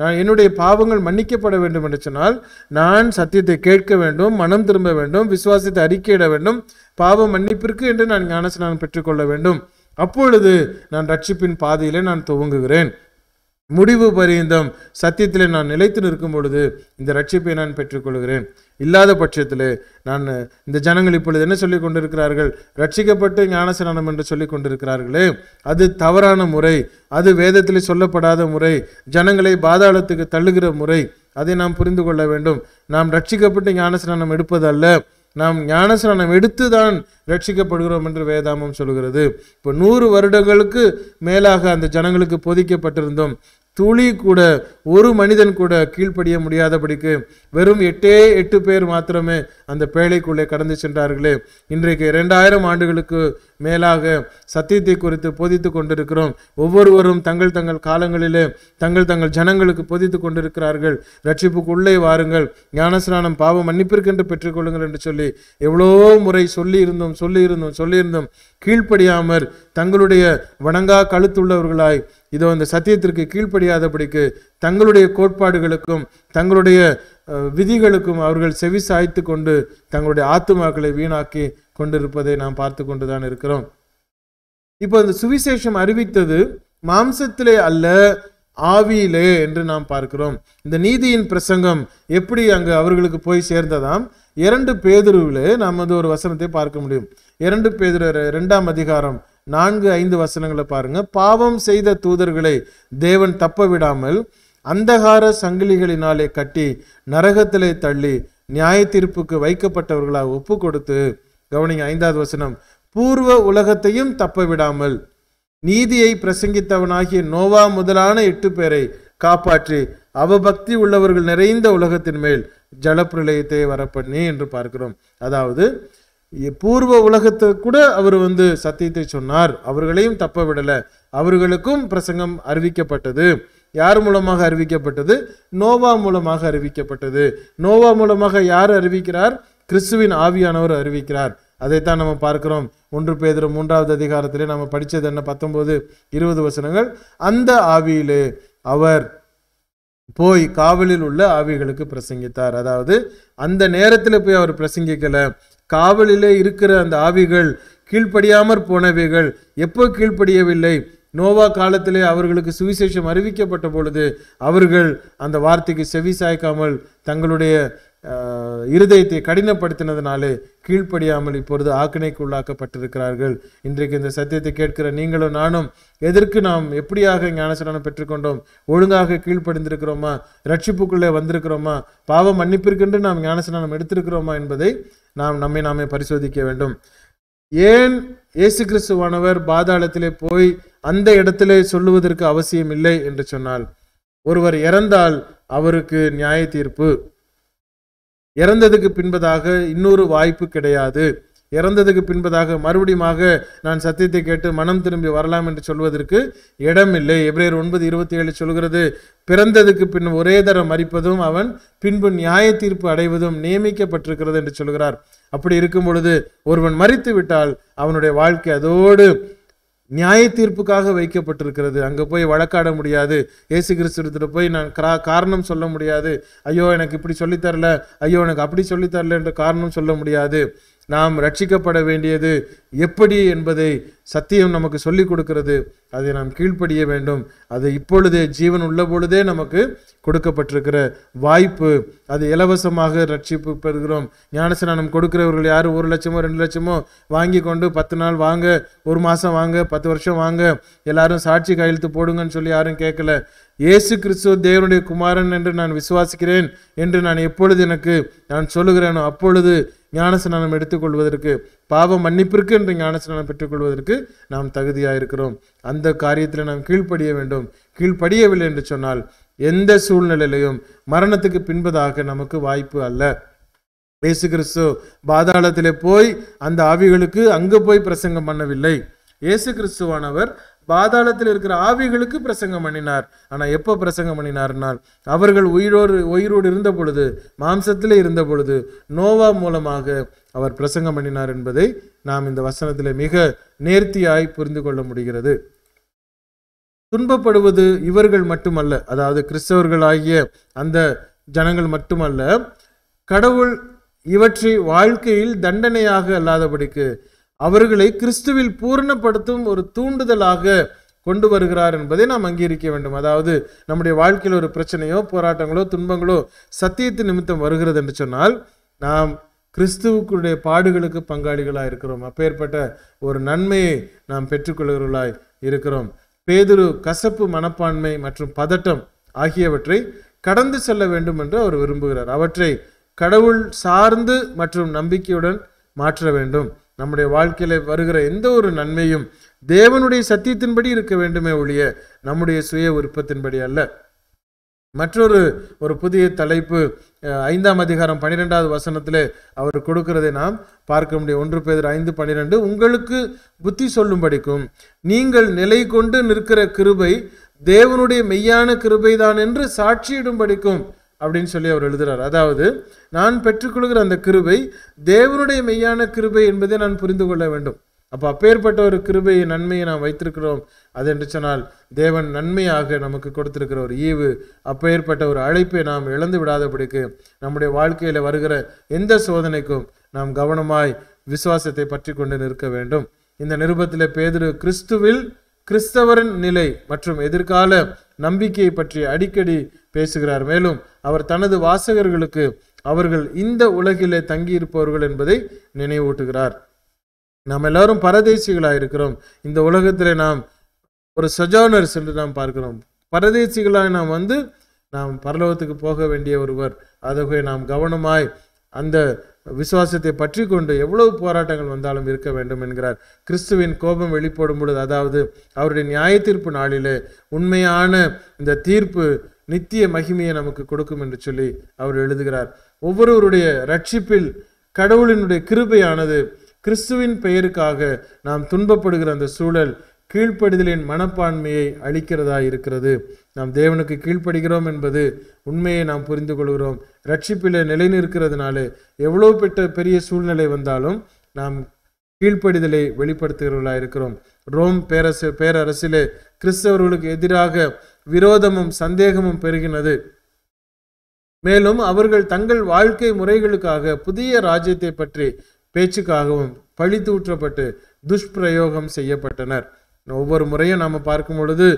S1: நான் என்னுடைய பாவங்கள் மன்னிக்கப்பட வேண்டும் என்று சொன்னால் நான் சத்தியத்தை கேட்க வேண்டும் மனம் திரும்ப வேண்டும் விசுவாசத்தை அறிக்கையிட வேண்டும் பாவ மன்னிப்பிற்கு என்று நான் ஞானஸ்நானம் பெற்றுக்கொள்ள வேண்டும். அப்பொழுது நான் ரட்சிப்பின் பாதையிலே நான் துவங்குகிறேன். முடிவு பரியந்தம் சத்தியத்தில் நான் நிலைத்து நிற்கும் பொழுது இந்த ரட்சிப்பை நான் பெற்றுக்கொள்கிறேன். இல்லாத பட்சத்தில் நான் இந்த ஜனங்கள் இப்பொழுது என்ன சொல்லி கொண்டிருக்கிறார்கள்? ரட்சிக்கப்பட்டு ஞானஸ்நானம் என்று சொல்லிக் கொண்டிருக்கிறார்களே அது தவறான முறை அது வேதத்தில் சொல்லப்படாத முறை ஜனங்களை பாதாளத்துக்கு தள்ளுகிற முறை அதை நாம் புரிந்து கொள்ள வேண்டும். நாம் ரட்சிக்கப்பட்டு ஞானஸ்நானம் எடுப்பதல்ல நாம் ஞானஸ்நானம் எடுத்து தான் ரட்சிக்கப்படுகிறோம் என்று வேதாமம் சொல்கிறது. இப்போ நூறு வருடங்களுக்கு மேலாக அந்த ஜனங்களுக்கு பொதிக்கப்பட்டிருந்தோம். துளி கூட ஒரு மனிதன் கூட கீழ்ப்படிய முடியாதபடிக்கு வெறும் எட்டே எட்டு பேர் மாத்திரமே அந்த பேழைக்குள்ளே கடந்து சென்றார்களே. இன்றைக்கு இரண்டாயிரம் ஆண்டுகளுக்கு மேலாக சத்தியத்தை குறித்து போதித்து கொண்டிருக்கிறோம். ஒவ்வொருவரும் தங்கள் தங்கள் காலங்களிலே தங்கள் தங்கள் ஜனங்களுக்கு போதித்து கொண்டிருக்கிறார்கள். ரட்சிப்புக்குள்ளே வாருங்கள். ஞானஸ்நானம் பாவம் மன்னிப்பிற்கென்று பெற்றுக்கொள்ளுங்கள் என்று சொல்லி எவ்வளோ முறை சொல்லியிருந்தோம் சொல்லியிருந்தோம் சொல்லியிருந்தோம். கீழ்ப்படியாமற் தங்களுடைய வணங்கா கழுத்துள்ளவர்களாய் இதோ இந்த சத்தியத்திற்கு கீழ்ப்படியாதபடிக்கு தங்களுடைய கோட்பாடுகளுக்கும் தங்களுடைய விதிகளுக்கும் அவர்கள் செவி சாய்த்து கொண்டு தங்களுடைய ஆத்துமாக்களை வீணாக்கி கொண்டிருப்பதை நாம் பார்த்து கொண்டுதான் இருக்கிறோம். இப்போ இந்த சுவிசேஷம் அறிவித்தது மாம்சத்திலே அல்ல ஆவியிலே என்று நாம் பார்க்கிறோம். இந்த நீதியின் பிரசங்கம் எப்படி அங்கு அவர்களுக்கு போய் சேர்ந்ததாம்? இரண்டு பேதுருவிலே நாம் வந்து ஒரு வசனத்தை பார்க்க முடியும். இரண்டு பேதுரு இரண்டாம் அதிகாரம் நான்கு ஐந்து வசனங்களை பாருங்க. பாவம் செய்த தூதர்களை தேவன் தப்ப விடாமல் அந்தகார சங்கிலிகளினாலே கட்டி நரகத்திலே தள்ளி நியாய தீர்ப்புக்கு வைக்கப்பட்டவர்களாக ஒப்பு கொடுத்து கவனிங்க ஐந்தாவது வசனம் பூர்வ உலகத்தையும் தப்ப விடாமல் நீதியை பிரசங்கித்தவனாகிய நோவா முதலான எட்டு பேரை காப்பாற்றி அவபக்தி உள்ளவர்கள் நிறைந்த உலகத்தின் மேல் ஜலப்பிரளயத்தை வரப்பண்ணி என்று பார்க்கிறோம். அதாவது பூர்வ உலகத்தை கூட அவர் வந்து சத்தியத்தை சொன்னார். அவர்களையும் தப்ப விடலை. அவர்களுக்கும் பிரசங்கம் அறிவிக்கப்பட்டது. யார் மூலமாக அறிவிக்கப்பட்டது? நோவா மூலமாக அறிவிக்கப்பட்டது. நோவா மூலமாக யார் அறிவிக்கிறார்? கிறிஸ்துவின் ஆவியானவர் அறிவிக்கிறார். அதைத்தான் நம்ம பார்க்கிறோம். ஒன்று பேதுரு மூன்றாவது அதிகாரத்திலே நம்ம படித்தது என்ன? பத்தொன்பது இருபது வசனங்கள். அந்த ஆவியிலே அவர் போய் காவலில் உள்ள ஆவிகளுக்கு பிரசங்கித்தார். அதாவது அந்த நேரத்தில் போய் அவர் பிரசங்கிக்கலை. காவலிலே இருக்கிற அந்த ஆவிகள் கீழ்ப்படியாமற் போனவைகள் எப்போ கீழ்ப்படியவில்லை? நோவா காலத்திலே அவர்களுக்கு சுவிசேஷம் அறிவிக்கப்பட்ட பொழுது அவர்கள் அந்த வார்த்தைக்கு செவி சாய்க்காமல் தங்களுடைய இருதயத்தை கடினப்படுத்தினதுனாலே கீழ்ப்படியாமல் இப்பொழுது ஆக்கினைக்கு உள்ளாக்கப்பட்டிருக்கிறார்கள் இன்றைக்கு இந்த சத்தியத்தை கேட்கிற நீங்களும் நானும் எதற்கு நாம் எப்படியாக ஞானஸ்நானம் பெற்றுக்கொண்டோம்? ஒழுங்காக கீழ்ப்படிந்திருக்கிறோமா? ரட்சிப்புக்குள்ளே வந்திருக்கிறோமா? பாவ மன்னிப்பிற்கென்று நாம் ஞானஸ்நானம் எடுத்திருக்கிறோமா என்பதை நாம் நம்மை நாமே பரிசோதிக்க வேண்டும். ஏன் இயேசு கிறிஸ்துவானவர் பாதாளத்திலே போய் அந்த இடத்திலே சொல்லுவதற்கு அவசியம் இல்லை என்று சொன்னால் ஒருவர் இறந்தால் அவருக்கு நியாய தீர்ப்பு இறந்ததுக்கு பின்பதாக இன்னொரு வாய்ப்பு கிடையாது. இறந்ததுக்கு பின்பதாக மறுபடியுமாக நான் சத்தியத்தை கேட்டு மனம் திரும்பி வரலாம் என்று சொல்வதற்கு இடமில்லை. எப்ரேர் ஒன்பது இருபத்தி ஏழு சொல்கிறது பிறந்ததுக்கு பின் ஒரே தரம் மறிப்பதும் அவன் பின்பு நியாய தீர்ப்பு அடைவதும் நியமிக்கப்பட்டிருக்கிறது என்று சொல்கிறார். அப்படி இருக்கும் பொழுது ஒருவன் மறித்து விட்டால் அவனுடைய வாழ்க்கை அதோடு நியாய தீர்ப்புக்காக வைக்கப்பட்டிருக்கிறது. அங்கே போய் வழக்காட முடியாது. ஏசு கிறிஸ்துவத்தில் போய் நான் கரா காரணம் சொல்ல முடியாது. ஐயோ எனக்கு இப்படி சொல்லித் தரல. ஐயோ எனக்கு அப்படி சொல்லித்தரல என்ற காரணம் சொல்ல முடியாது. நாம் ரட்சிக்கப்பட வேண்டியது எப்படி என்பதை சத்தியம் நமக்கு சொல்லிக் கொடுக்கிறது. அதை நாம் கீழ்ப்படிய வேண்டும். அது இப்பொழுதே ஜீவன் உள்ள பொழுதே நமக்கு கொடுக்கப்பட்டிருக்கிற வாய்ப்பு. அது இலவசமாக ரட்சிப்பு பெறுகிறோம். ஞானஸ்நானம் கொடுக்கிறவர்கள் யார்? ஒரு லட்சமோ ரெண்டு லட்சமோ வாங்கி கொண்டு பத்து நாள் வாங்க ஒரு மாதம் வாங்க பத்து வருஷம் வாங்க எல்லாரும் சாட்சி கையெழுத்து போடுங்கன்னு சொல்லி யாரும் கேட்கல. இயேசு கிறிஸ்துவ தேவனுடைய குமாரன் என்று நான் விசுவாசிக்கிறேன் என்று நான் எப்பொழுது எனக்கு நான் சொல்லுகிறேனோ அப்பொழுது ஞானஸ்நானம் எடுத்துக்கொள்வதற்கு பாவ மன்னிப்பிற்கு என்று ஞானஸ்நானம் பெற்றுக்கொள்வதற்கு நாம் தகுதியாக இருக்கிறோம் அந்த காரியத்தில் நாம் கீழ்ப்படிய வேண்டும். கீழ்ப்படியவில்லை என்று சொன்னால் எந்த சூழ்நிலையிலையும் மரணத்துக்கு பின்பதாக நமக்கு வாய்ப்பு அல்ல. இயேசு கிறிஸ்து பாதாளத்திலே போய் அந்த ஆவிகளுக்கு அங்கு போய் பிரசங்கம் பண்ணவில்லை. இயேசு கிறிஸ்துவானவர் பாதாளத்தில் இருக்கிற ஆவிகளுக்கு பிரசங்கம் பண்ணினார். ஆனால் எப்போ பிரசங்கம் பண்ணினார்னால் அவர்கள் உயிரோடு உயிரோடு இருந்த பொழுது மாம்சத்திலே இருந்த பொழுது நோவா மூலமாக அவர் பிரசங்கம் பண்ணினார் என்பதை நாம் இந்த வசனத்தில் மிக நேர்த்தியாய் புரிந்து கொள்ள முடிகிறது. துன்பப்படுவது இவர்கள் மட்டுமல்ல அதாவது கிறிஸ்தவர்களாகிய அந்த ஜனங்கள் மட்டுமல்ல கடவுள் இவற்றை வாழ்க்கையில் தண்டனையாக அல்லாதபடிக்கு அவர்களை கிறிஸ்துவில் பூரணப்படுத்தும் ஒரு தூண்டுதலாக கொண்டு வருகிறார் என்பதை நாம் அங்கீகரிக்க வேண்டும். அதாவது நம்முடைய வாழ்க்கையில் ஒரு பிரச்சனையோ போராட்டங்களோ துன்பங்களோ சத்தியத்தின் நிமித்தம் வருகிறது என்று சொன்னால் நாம் கிறிஸ்துவுக்குடைய பாடுகளுக்கு பங்காளிகளாக இருக்கிறோம். அப்பேற்பட்ட ஒரு நன்மையை நாம் பெற்றுக்கொள்கிறவர்களாய் இருக்கிறோம். பேதுரு கசப்பு மனப்பான்மை மற்றும் பதட்டம் ஆகியவற்றை கடந்து செல்ல வேண்டும் என்று அவர் விரும்புகிறார். அவற்றை கடவுள் சார்ந்து மற்றும் நம்பிக்கையுடன் மாற்ற வேண்டும். நம்முடைய வாழ்க்கையில் வருகிற எந்த ஒரு நன்மையும் தேவனுடைய சத்தியத்தின்படி இருக்க வேண்டுமே ஒழிய நம்முடைய சுய விருப்பத்தின்படி அல்ல. மற்றொரு ஒரு புதிய தலைப்பு ஐந்தாம் அதிகாரம் பன்னிரெண்டாவது வசனத்தில் அவர் கொடுக்கிறதை நாம் பார்க்க முடியும். ஒன்று பேர் ஐந்து பன்னிரெண்டு உங்களுக்கு புத்தி சொல்லும்படிக்கும் நீங்கள் நிலை கொண்டு நிற்கிற கிருபை தேவனுடைய மெய்யான கிருபைதான் என்று சாட்சியிடும்படிக்கும் அப்படின்னு சொல்லி அவர் எழுதுகிறார் அதாவது நான் பெற்றுக்கொள்கிற அந்த கிருபை தேவனுடைய மெய்யான கிருபை என்பதை நான் புரிந்து கொள்ள வேண்டும். அப்போ அப்பேற்பட்ட ஒரு கிருபையை நன்மையை நாம் வைத்திருக்கிறோம். அது என்று சொன்னால் தேவன் நன்மையாக நமக்கு கொடுத்திருக்கிற ஒரு ஈவு அப்பேற்பட்ட ஒரு அழைப்பை நாம் இழந்து விடாதபடிக்கு நம்முடைய வாழ்க்கையில் வருகிற எந்த சோதனைக்கும் நாம் கவனமாய் விசுவாசத்தை பற்றி கொண்டு நிற்க வேண்டும். இந்த நிருபத்தில் பேதிரு கிறிஸ்துவில் கிறிஸ்தவரின் நிலை மற்றும் எதிர்கால நம்பிக்கையை பற்றி அடிக்கடி பேசுகிறார். மேலும் அவர் தனது வாசகர்களுக்கு அவர்கள் இந்த உலகிலே தங்கியிருப்பவர்கள் என்பதை நினைவூட்டுகிறார். நாம் எல்லாரும் பரதேசிகளாக இருக்கிறோம். இந்த உலகத்திலே நாம் ஒரு சஜானர்ஸ் என்று நாம் பார்க்கிறோம். பரதேசிகளாக நாம் வந்து நாம் பரலோகத்துக்கு போக வேண்டிய ஒருவர். ஆகவே நாம் கவனமாய் அந்த விசுவாசத்தை பற்றி கொண்டு எவ்வளவு போராட்டங்கள் வந்தாலும் இருக்க வேண்டும் என்கிறார். கிறிஸ்துவின் கோபம் வெளிப்படும் பொழுது அதாவது அவருடைய நியாய தீர்ப்பு நாளிலே உண்மையான இந்த தீர்ப்பு நித்திய மகிமையை நமக்கு கொடுக்கும் என்று சொல்லி அவர் எழுதுகிறார். ஒவ்வொருவருடைய ரட்சிப்பில் கடவுளினுடைய கிருபையானது கிறிஸ்துவின் பெயருக்காக நாம் துன்பப்படுகிற அந்த சூழல் கீழ்ப்படிதலின் மனப்பான்மையை அளிக்கிறதா இருக்கிறது. நாம் தேவனுக்கு கீழ்ப்படுகிறோம் என்பது உண்மையை நாம் புரிந்து கொள்கிறோம். ரட்சிப்பில் நிலை நிற்கிறதுனாலே பெற்ற பெரிய சூழ்நிலை வந்தாலும் நாம் கீழ்ப்படிதலை வெளிப்படுத்துகிறவர்களாக இருக்கிறோம் ரோம் பேரரசு பேரரசிலே கிறிஸ்தவர்களுக்கு எதிராக விரோதமும் சந்தேகமும் பெருகினது. மேலும் அவர்கள் தங்கள் வாழ்க்கை முறைகளுக்காக புதிய ராஜ்யத்தை பற்றி பேச்சுக்காகவும் பழி தூற்றப்பட்டு துஷ்பிரயோகம் செய்யப்பட்டனர். ஒவ்வொரு முறையும் நாம் பார்க்கும் பொழுது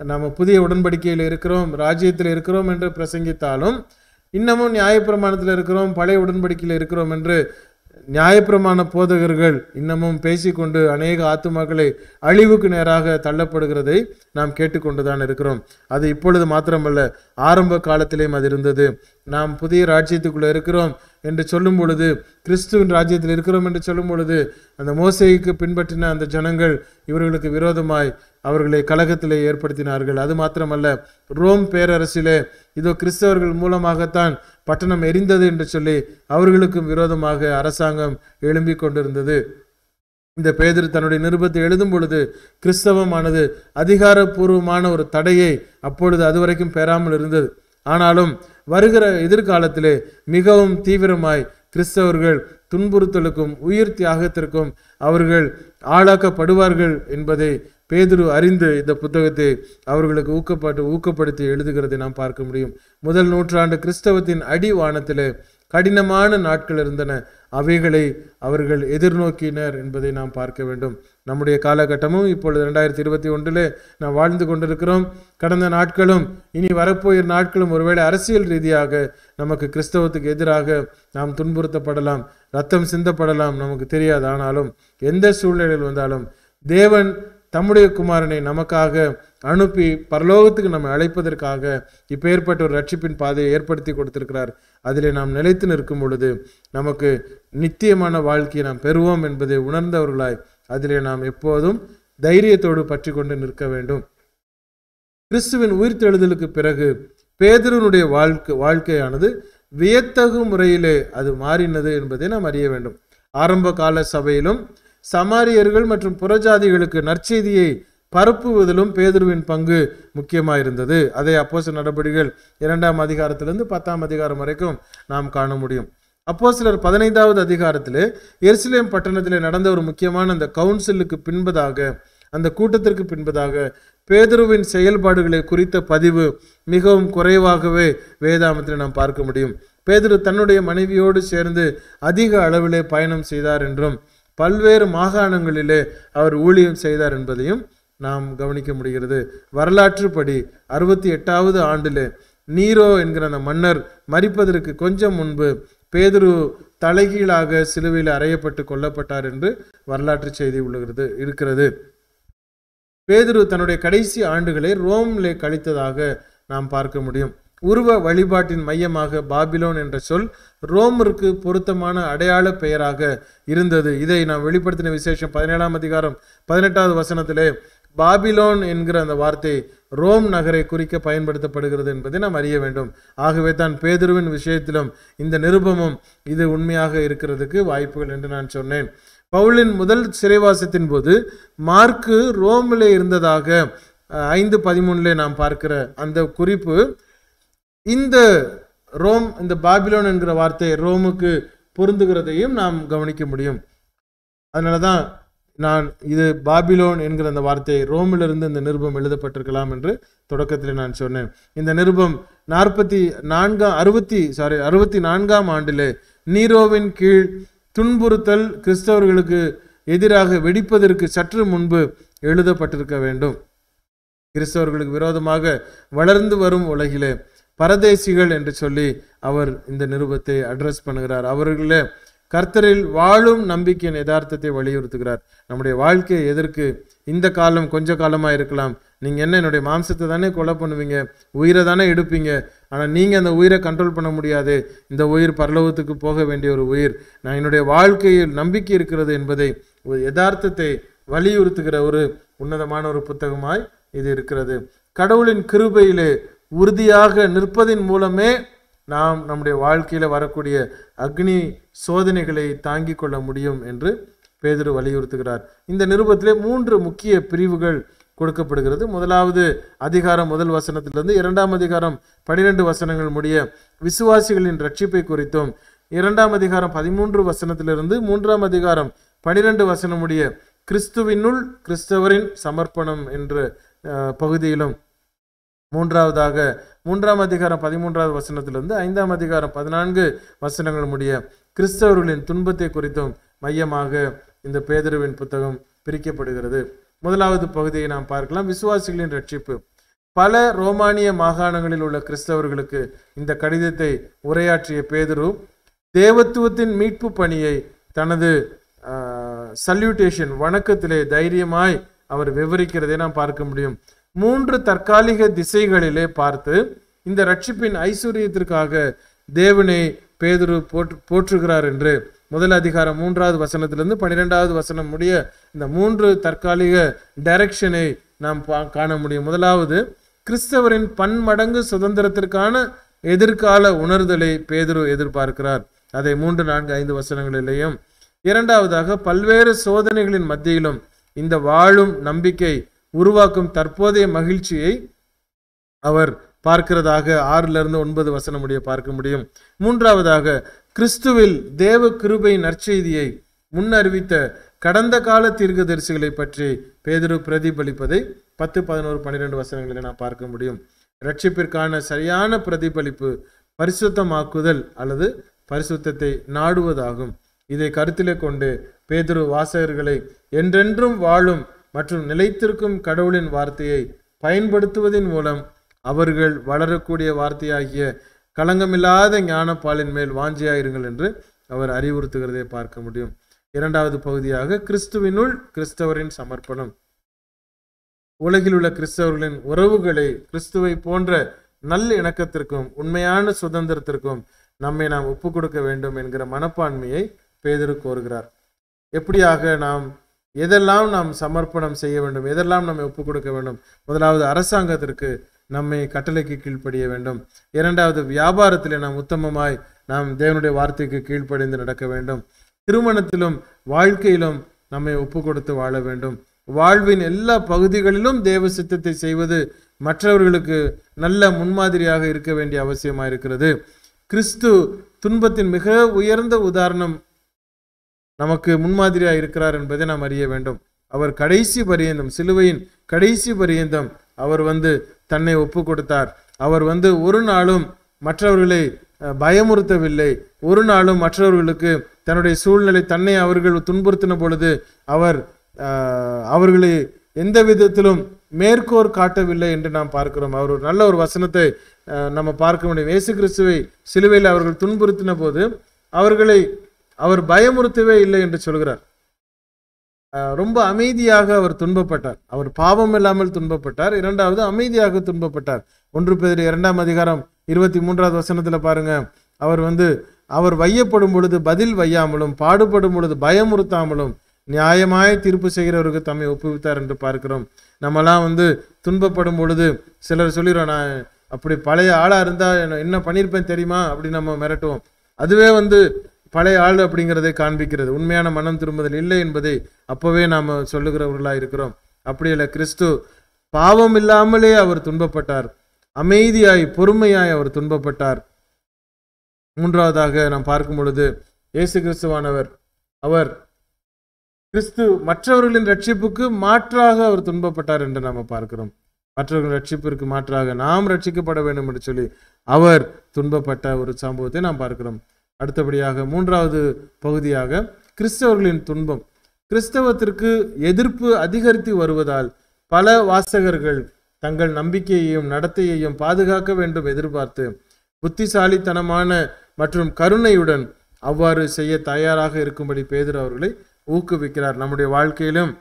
S1: நம்ம புதிய உடன்படிக்கையில் இருக்கிறோம் ராஜ்யத்தில் இருக்கிறோம் என்று பிரசங்கித்தாலும் இன்னமும் நியாயப்பிரமாணத்தில் இருக்கிறோம் பழைய உடன்படிக்கையில் இருக்கிறோம் என்று நியாயப்பிரமாண போதகர்கள் இன்னமும் பேசிக்கொண்டு அநேக ஆத்துமாக்களை அழிவுக்கு நேராக தள்ளப்படுகிறதை நாம் கேட்டுக்கொண்டுதான் இருக்கிறோம். அது இப்பொழுது மாத்திரமல்ல ஆரம்ப காலத்திலேயும் அது இருந்தது. நாம் புதிய ராஜ்யத்துக்குள்ளே இருக்கிறோம் என்று சொல்லும் பொழுது கிறிஸ்துவின் ராஜ்யத்தில் இருக்கிறோம் என்று சொல்லும் பொழுது அந்த மோசைக்கு பின்பற்றின அந்த ஜனங்கள் இவர்களுக்கு விரோதமாய் அவர்களை கழகத்திலே ஏற்படுத்தினார்கள். அது மாத்திரமல்ல ரோம் பேரரசிலே இதோ கிறிஸ்தவர்கள் மூலமாகத்தான் பட்டணம் எரிந்தது என்று சொல்லி அவர்களுக்கும் விரோதமாக அரசாங்கம் எழும்பிக் கொண்டிருந்தது. இந்த பேதர் தன்னுடைய நிருபத்தை எழுதும் பொழுது கிறிஸ்தவமானது அதிகாரப்பூர்வமான ஒரு தடையை அப்பொழுது அதுவரைக்கும் பெறாமல் இருந்தது. ஆனாலும் வருகிற எதிர்காலத்திலே மிகவும் தீவிரமாய் கிறிஸ்தவர்கள் துன்புறுத்தலுக்கும் உயிர் தியாகத்திற்கும் அவர்கள் ஆளாக்கப்படுவார்கள் என்பதை பேதுரு அறிந்து இந்த புத்தகத்தை அவர்களுக்கு ஊக்கப்பட்டு ஊக்கப்படுத்தி எழுதுகிறதை நாம் பார்க்க முடியும். முதல் நூற்றாண்டு கிறிஸ்தவத்தின் அடிவானத்தில் கடினமான நாட்கள் இருந்தன. அவைகளை அவர்கள் எதிர்நோக்கினர் என்பதை நாம் பார்க்க வேண்டும். நம்முடைய காலகட்டமும் இப்பொழுது ரெண்டாயிரத்தி இருபத்தி ஒன்றில் நாம் வாழ்ந்து கொண்டிருக்கிறோம். கடந்த நாட்களும் இனி வரப்போகிற நாட்களும் ஒருவேளை அரசியல் ரீதியாக நமக்கு கிறிஸ்தவத்துக்கு எதிராக நாம் துன்புறுத்தப்படலாம் ரத்தம் சிந்தப்படலாம் நமக்கு தெரியாது. ஆனாலும் எந்த சூழ்நிலையில் வந்தாலும் தேவன் தம்முடைய குமாரனை நமக்காக அனுப்பி பரலோகத்துக்கு நம்மை அழைப்பதற்காக இப்போ ஏற்பட்ட ஒரு ரட்சிப்பின் பாதையை ஏற்படுத்தி கொடுத்திருக்கிறார். அதில் நாம் நிலைத்து நிற்கும் பொழுது நமக்கு நித்தியமான வாழ்க்கையை நாம் பெறுவோம் என்பதை உணர்ந்தவர்களாய் அதிலே நாம் எப்போதும் தைரியத்தோடு பற்றி கொண்டு நிற்க வேண்டும். கிறிஸ்துவின் உயிர்த்தெழுதலுக்கு பிறகு பேதருனுடைய வாழ்க்கை வாழ்க்கையானது வியத்தகு முறையிலே அது மாறினது என்பதை நாம் அறிய வேண்டும். ஆரம்ப கால சபையிலும் சமாரியர்கள் மற்றும் புறஜாதிகளுக்கு நற்செய்தியை பரப்புவதிலும் பேதுருவின் பங்கு முக்கியமாக இருந்தது அதை அப்போச நடவடிக்கைகள் இரண்டாம் அதிகாரத்திலிருந்து பத்தாம் அதிகாரம் வரைக்கும் நாம் காண முடியும். அப்போ சிலர் பதினைந்தாவது அதிகாரத்தில் எருசலேம் பட்டணத்தில் நடந்த ஒரு முக்கியமான அந்த கவுன்சிலுக்கு பின்பதாக அந்த கூட்டத்திற்கு பின்பதாக பேதுருவின் செயல்பாடுகளை குறித்த பதிவு மிகவும் குறைவாகவே வேதாமத்தில் நாம் பார்க்க முடியும். பேதுரு தன்னுடைய மனைவியோடு சேர்ந்து அதிக அளவிலே பயணம் செய்தார் என்றும் பல்வேறு மாகாணங்களிலே அவர் ஊழியம் செய்தார் என்பதையும் நாம் கவனிக்க முடிகிறது. வரலாற்றுப்படி அறுபத்தி எட்டாவது ஆண்டிலே நீரோ என்கிற அந்த மன்னர் மறிப்பதற்கு கொஞ்சம் முன்பு பேதுரு தலைகீழாக சிலுவையில் அறையப்பட்டு கொல்லப்பட்டார் என்று வரலாற்று செய்தி உள்ளது இருக்கிறது. பேதுரு தன்னுடைய கடைசி ஆண்டுகளை ரோம்லே கழித்ததாக நாம் பார்க்க முடியும். உருவ வழிபாட்டின் மையமாக பாபிலோன் என்ற சொல் ரோமிற்கு பொருத்தமான அடையாள பெயராக இருந்தது. இதை நாம் வெளிப்படுத்தின விசேஷம் பதினேழாம் அதிகாரம் பதினெட்டாவது வசனத்திலே பாபிலோன் என்கிற அந்த வார்த்தை ரோம் நகரை குறிக்க பயன்படுத்தப்படுகிறது என்பதை நாம் அறிய வேண்டும். ஆகவே தான் பேதுருவின் விஷயத்திலும் இந்த நிருபமும் இது உண்மையாக இருக்கிறதுக்கு வாய்ப்புகள் என்று நான் சொன்னேன். பவுலின் முதல் சிறைவாசத்தின் போது மார்க்கு ரோமிலே இருந்ததாக ஐந்து பதிமூணுல நாம் பார்க்கிற அந்த குறிப்பு இந்த ரோம் இந்த பாபிலோன் என்கிற வார்த்தை ரோமுக்கு பொருந்துகிறதையும் நாம் கவனிக்க முடியும். அதனால தான் நான் இது பாபிலோன் என்கிற அந்த வார்த்தை ரோமிலிருந்து இந்த நிருபம் எழுதப்பட்டிருக்கலாம் என்று தொடக்கத்தில் நான் சொன்னேன். இந்த நிருபம் நாற்பத்தி நான்காம் அறுபத்தி சாரி அறுபத்தி நான்காம் ஆண்டிலே நீரோவின் கீழ் துன்புறுத்தல் கிறிஸ்தவர்களுக்கு எதிராக வெடிப்பதற்கு சற்று முன்பு எழுதப்பட்டிருக்க வேண்டும். கிறிஸ்தவர்களுக்கு விரோதமாக வளர்ந்து வரும் உலகிலே பரதேசிகள் என்று சொல்லி அவர் இந்த நிருபத்தை அட்ரஸ் பண்ணுகிறார். அவர்களே கர்த்தரில் வாழும் நம்பிக்கையின் யதார்த்தத்தை வலியுறுத்துகிறார். நம்முடைய வாழ்க்கை எதற்கு இந்த காலம் கொஞ்ச காலமாக இருக்கலாம். நீங்கள் என்ன என்னுடைய மாம்சத்தை தானே கொலை பண்ணுவீங்க? உயிரை தானே எடுப்பீங்க? ஆனால் நீங்கள் அந்த உயிரை கண்ட்ரோல் பண்ண முடியாது. இந்த உயிர் பரலோகத்துக்கு போக வேண்டிய ஒரு உயிர். நான் என்னுடைய வாழ்க்கையில் நம்பிக்கை இருக்கிறது என்பதை ஒரு யதார்த்தத்தை வலியுறுத்துகிற ஒரு உன்னதமான ஒரு புத்தகமாய் இது இருக்கிறது. கடவுளின் கிருபையிலே உறுதியாக நிற்பதின் மூலமே நாம் நம்முடைய வாழ்க்கையில வரக்கூடிய அக்னி சோதனைகளை தாங்கிக் கொள்ள முடியும் என்று பேதுரு வலியுறுத்துகிறார். இந்த நிருபத்திலே மூன்று முக்கிய பிரிவுகள் கொடுக்கப்படுகிறது. முதலாவது அதிகாரம் முதல் வசனத்திலிருந்து இரண்டாம் அதிகாரம் பனிரெண்டு வசனங்கள் முடிய விசுவாசிகளின் ரட்சிப்பை குறித்தும் இரண்டாம் அதிகாரம் பதிமூன்று வசனத்திலிருந்து மூன்றாம் அதிகாரம் பனிரெண்டு வசனம் முடிய கிறிஸ்துவினுள் கிறிஸ்தவரின் சமர்ப்பணம் என்ற பகுதியிலும் மூன்றாவதாக மூன்றாம் அதிகாரம் பதிமூன்றாவது வசனத்திலிருந்து ஐந்தாம் அதிகாரம் பதினான்கு வசனங்கள் முடிய கிறிஸ்தவர்களின் துன்பத்தை குறித்தும் மையமாக இந்த பேதுருவின் புத்தகம் பிரிக்கப்படுகிறது. முதலாவது பகுதியை நாம் பார்க்கலாம். விசுவாசிகளின் ரட்சிப்பு. பல ரோமானிய மாகாணங்களில் உள்ள கிறிஸ்தவர்களுக்கு இந்த கடிதத்தை உரையாற்றிய பேதுரு தேவத்துவத்தின் மீட்பு பணியை தனது சல்யூட்டேஷன் வணக்கத்திலே தைரியமாய் அவர் விவரிக்கிறதை நாம் பார்க்க முடியும். மூன்று தற்காலிக திசைகளிலே பார்த்து இந்த ரட்சிப்பின் ஐஸ்வர்யத்திற்காக தேவனை பேதுரு போற்று போற்றுகிறார் என்று முதல் அதிகாரம் மூன்றாவது வசனத்திலிருந்து பன்னிரெண்டாவது வசனம் முடிய இந்த மூன்று தற்காலிக டைரக்ஷனை நாம் பா- காண முடியும். முதலாவது கிறிஸ்தவரின் பன்மடங்கு சுதந்திரத்திற்கான எதிர்கால உணர்தலை பேதுரு எதிர்பார்க்கிறார். அதை மூன்று நான்கு ஐந்து வசனங்களிலேயும் இரண்டாவதாக பல்வேறு சோதனைகளின் மத்தியிலும் இந்த வாழும் நம்பிக்கை உருவாக்கும் தற்போதைய மகிழ்ச்சியை அவர் பார்க்கிறதாக ஆறிலிருந்து ஒன்பது வசனம் முடிய பார்க்க முடியும். மூன்றாவதாக கிறிஸ்துவில் தேவ கிருபை நற்செய்தியை முன்னறிவித்த கடந்த கால தீர்க்கதரிசிகளை பற்றி பேதுரு பிரதிபலிப்பதை பத்து பதினோரு பன்னிரெண்டு வசனங்களில் நாம் பார்க்க முடியும். ரட்சிப்பிற்கான சரியான பிரதிபலிப்பு பரிசுத்தமாக்குதல் அல்லது பரிசுத்தத்தை நாடுவதாகும். இதை கருத்திலே கொண்டு பேதுரு வாசகர்களை என்றென்றும் வாழும் மற்றும் நிலைத்திருக்கும் கடவுளின் வார்த்தையை பயன்படுத்துவதன் மூலம் அவர்கள் வளரக்கூடிய வார்த்தையாகிய களங்கமில்லாத ஞானப்பாலின் மேல் வாஞ்சியாயிருங்கள் என்று அவர் அறிவுறுத்துகிறதை பார்க்க முடியும். இரண்டாவது பகுதியாக கிறிஸ்துவினுள் கிறிஸ்தவரின் சமர்ப்பணம். உலகில் உள்ள கிறிஸ்தவர்களின் உறவுகளை கிறிஸ்துவை போன்ற நல்ல இணக்கத்திற்கும் உண்மையான சுதந்திரத்திற்கும் நம்மை நாம் ஒப்பு கொடுக்க வேண்டும் என்கிற மனப்பான்மையை பேதுரு கோருகிறார். எப்படியாக நாம் எதெல்லாம் நாம் சமர்ப்பணம் செய்ய வேண்டும் எதெல்லாம் நம்மை ஒப்பு கொடுக்க வேண்டும்? முதலாவது அரசாங்கத்திற்கு நம்மை கட்டளைக்கு கீழ்ப்படிய வேண்டும். இரண்டாவது வியாபாரத்திலே நாம் உத்தமமாய் நாம் தேவனுடைய வார்த்தைக்கு கீழ்ப்படிந்து நடக்க வேண்டும். திருமணத்திலும் வாழ்க்கையிலும் நம்மை ஒப்பு கொடுத்து வாழ வேண்டும். வாழ்வின் எல்லா பகுதிகளிலும் தேவ சித்தத்தை செய்வது மற்றவர்களுக்கு நல்ல முன்மாதிரியாக இருக்க வேண்டிய அவசியமாக இருக்கிறது கிறிஸ்து துன்பத்தின் மிக உயர்ந்த உதாரணம் நமக்கு முன்மாதிரியாக இருக்கிறார் என்பதை நாம் அறிய வேண்டும். அவர் கடைசி பரியந்தம் சிலுவையின் கடைசி பரியந்தம் அவர் வந்து தன்னை ஒப்பு கொடுத்தார் அவர் வந்து ஒரு நாளும் மற்றவர்களை பயமுறுத்தவில்லை. ஒரு நாளும் மற்றவர்களுக்கு தன்னுடைய சூழ்நிலை தன்னை அவர்கள் துன்புறுத்தின பொழுது அவர் அவர்களை எந்த விதத்திலும் மேற்கோர் காட்டவில்லை என்று நாம் பார்க்கிறோம். அவர் ஒரு நல்ல ஒரு வசனத்தை நம்ம பார்க்க முடியும். இயேசு கிறிஸ்துவை சிலுவையில் அவர்கள் துன்புறுத்தின போது அவர்களை அவர் பயமுறுத்தவே இல்லை என்று சொல்கிறார். ரொம்ப அமைதியாக அவர் துன்பப்பட்டார். அவர் பாவம் இல்லாமல் துன்பப்பட்டார். இரண்டாவது அமைதியாக துன்பப்பட்டார். ஒன்று பேர் இரண்டாம் அதிகாரம் இருபத்தி மூன்றாவது வசனத்தில் பாருங்க. அவர் வந்து அவர் வையப்படும் பொழுது பதில் வையாமலும் பாடுபடும் பொழுது பயமுறுத்தாமலும் நியாயமாய் தீர்ப்பு செய்கிறவருக்கு தம்மை ஒப்புவித்தார் என்று பார்க்கிறோம். நம்மலாம் வந்து துன்பப்படும் பொழுது சிலர் சொல்லிடுறோம் நான் அப்படி பழைய ஆளாக இருந்தால் என்ன- என்ன பண்ணியிருப்பேன் தெரியுமா? அப்படி நம்ம மிரட்டுவோம். அதுவே வந்து பழைய ஆள் அப்படிங்கிறதை காண்பிக்கிறது. உண்மையான மனம் திரும்புதல் இல்லை என்பதை அப்போவே நாம் சொல்லுகிறவர்களாக இருக்கிறோம். அப்படி கிறிஸ்து பாவம் இல்லாமலே அவர் துன்பப்பட்டார். அமைதியாய் பொறுமையாய் அவர் துன்பப்பட்டார். மூன்றாவதாக நாம் பார்க்கும் பொழுது இயேசு கிறிஸ்துவானவர் அவர் கிறிஸ்து மற்றவர்களின் ரட்சிப்புக்கு மாற்றாக அவர் துன்பப்பட்டார் என்று நாம் பார்க்கிறோம். மற்றவர்களின் ரட்சிப்பிற்கு மாற்றாக நாம் ரட்சிக்கப்பட வேண்டும் என்று சொல்லி அவர் துன்பப்பட்ட ஒரு சம்பவத்தை நாம் பார்க்கிறோம். அடுத்தபடியாக மூன்றாவது பகுதியாக கிறிஸ்தவர்களின் துன்பம். கிறிஸ்தவத்திற்கு எதிர்ப்பு அதிகரித்து வருவதால் பல வாசகர்கள் தங்கள் நம்பிக்கையையும் நடத்தையையும் பாதுகாக்க வேண்டும் எதிர்பார்த்து புத்திசாலித்தனமான மற்றும் கருணையுடன் அவ்வாறு செய்ய தயாராக இருக்கும்படி பேதர் அவர்களை ஊக்குவிக்கிறார். நம்முடைய வாழ்க்கையிலும்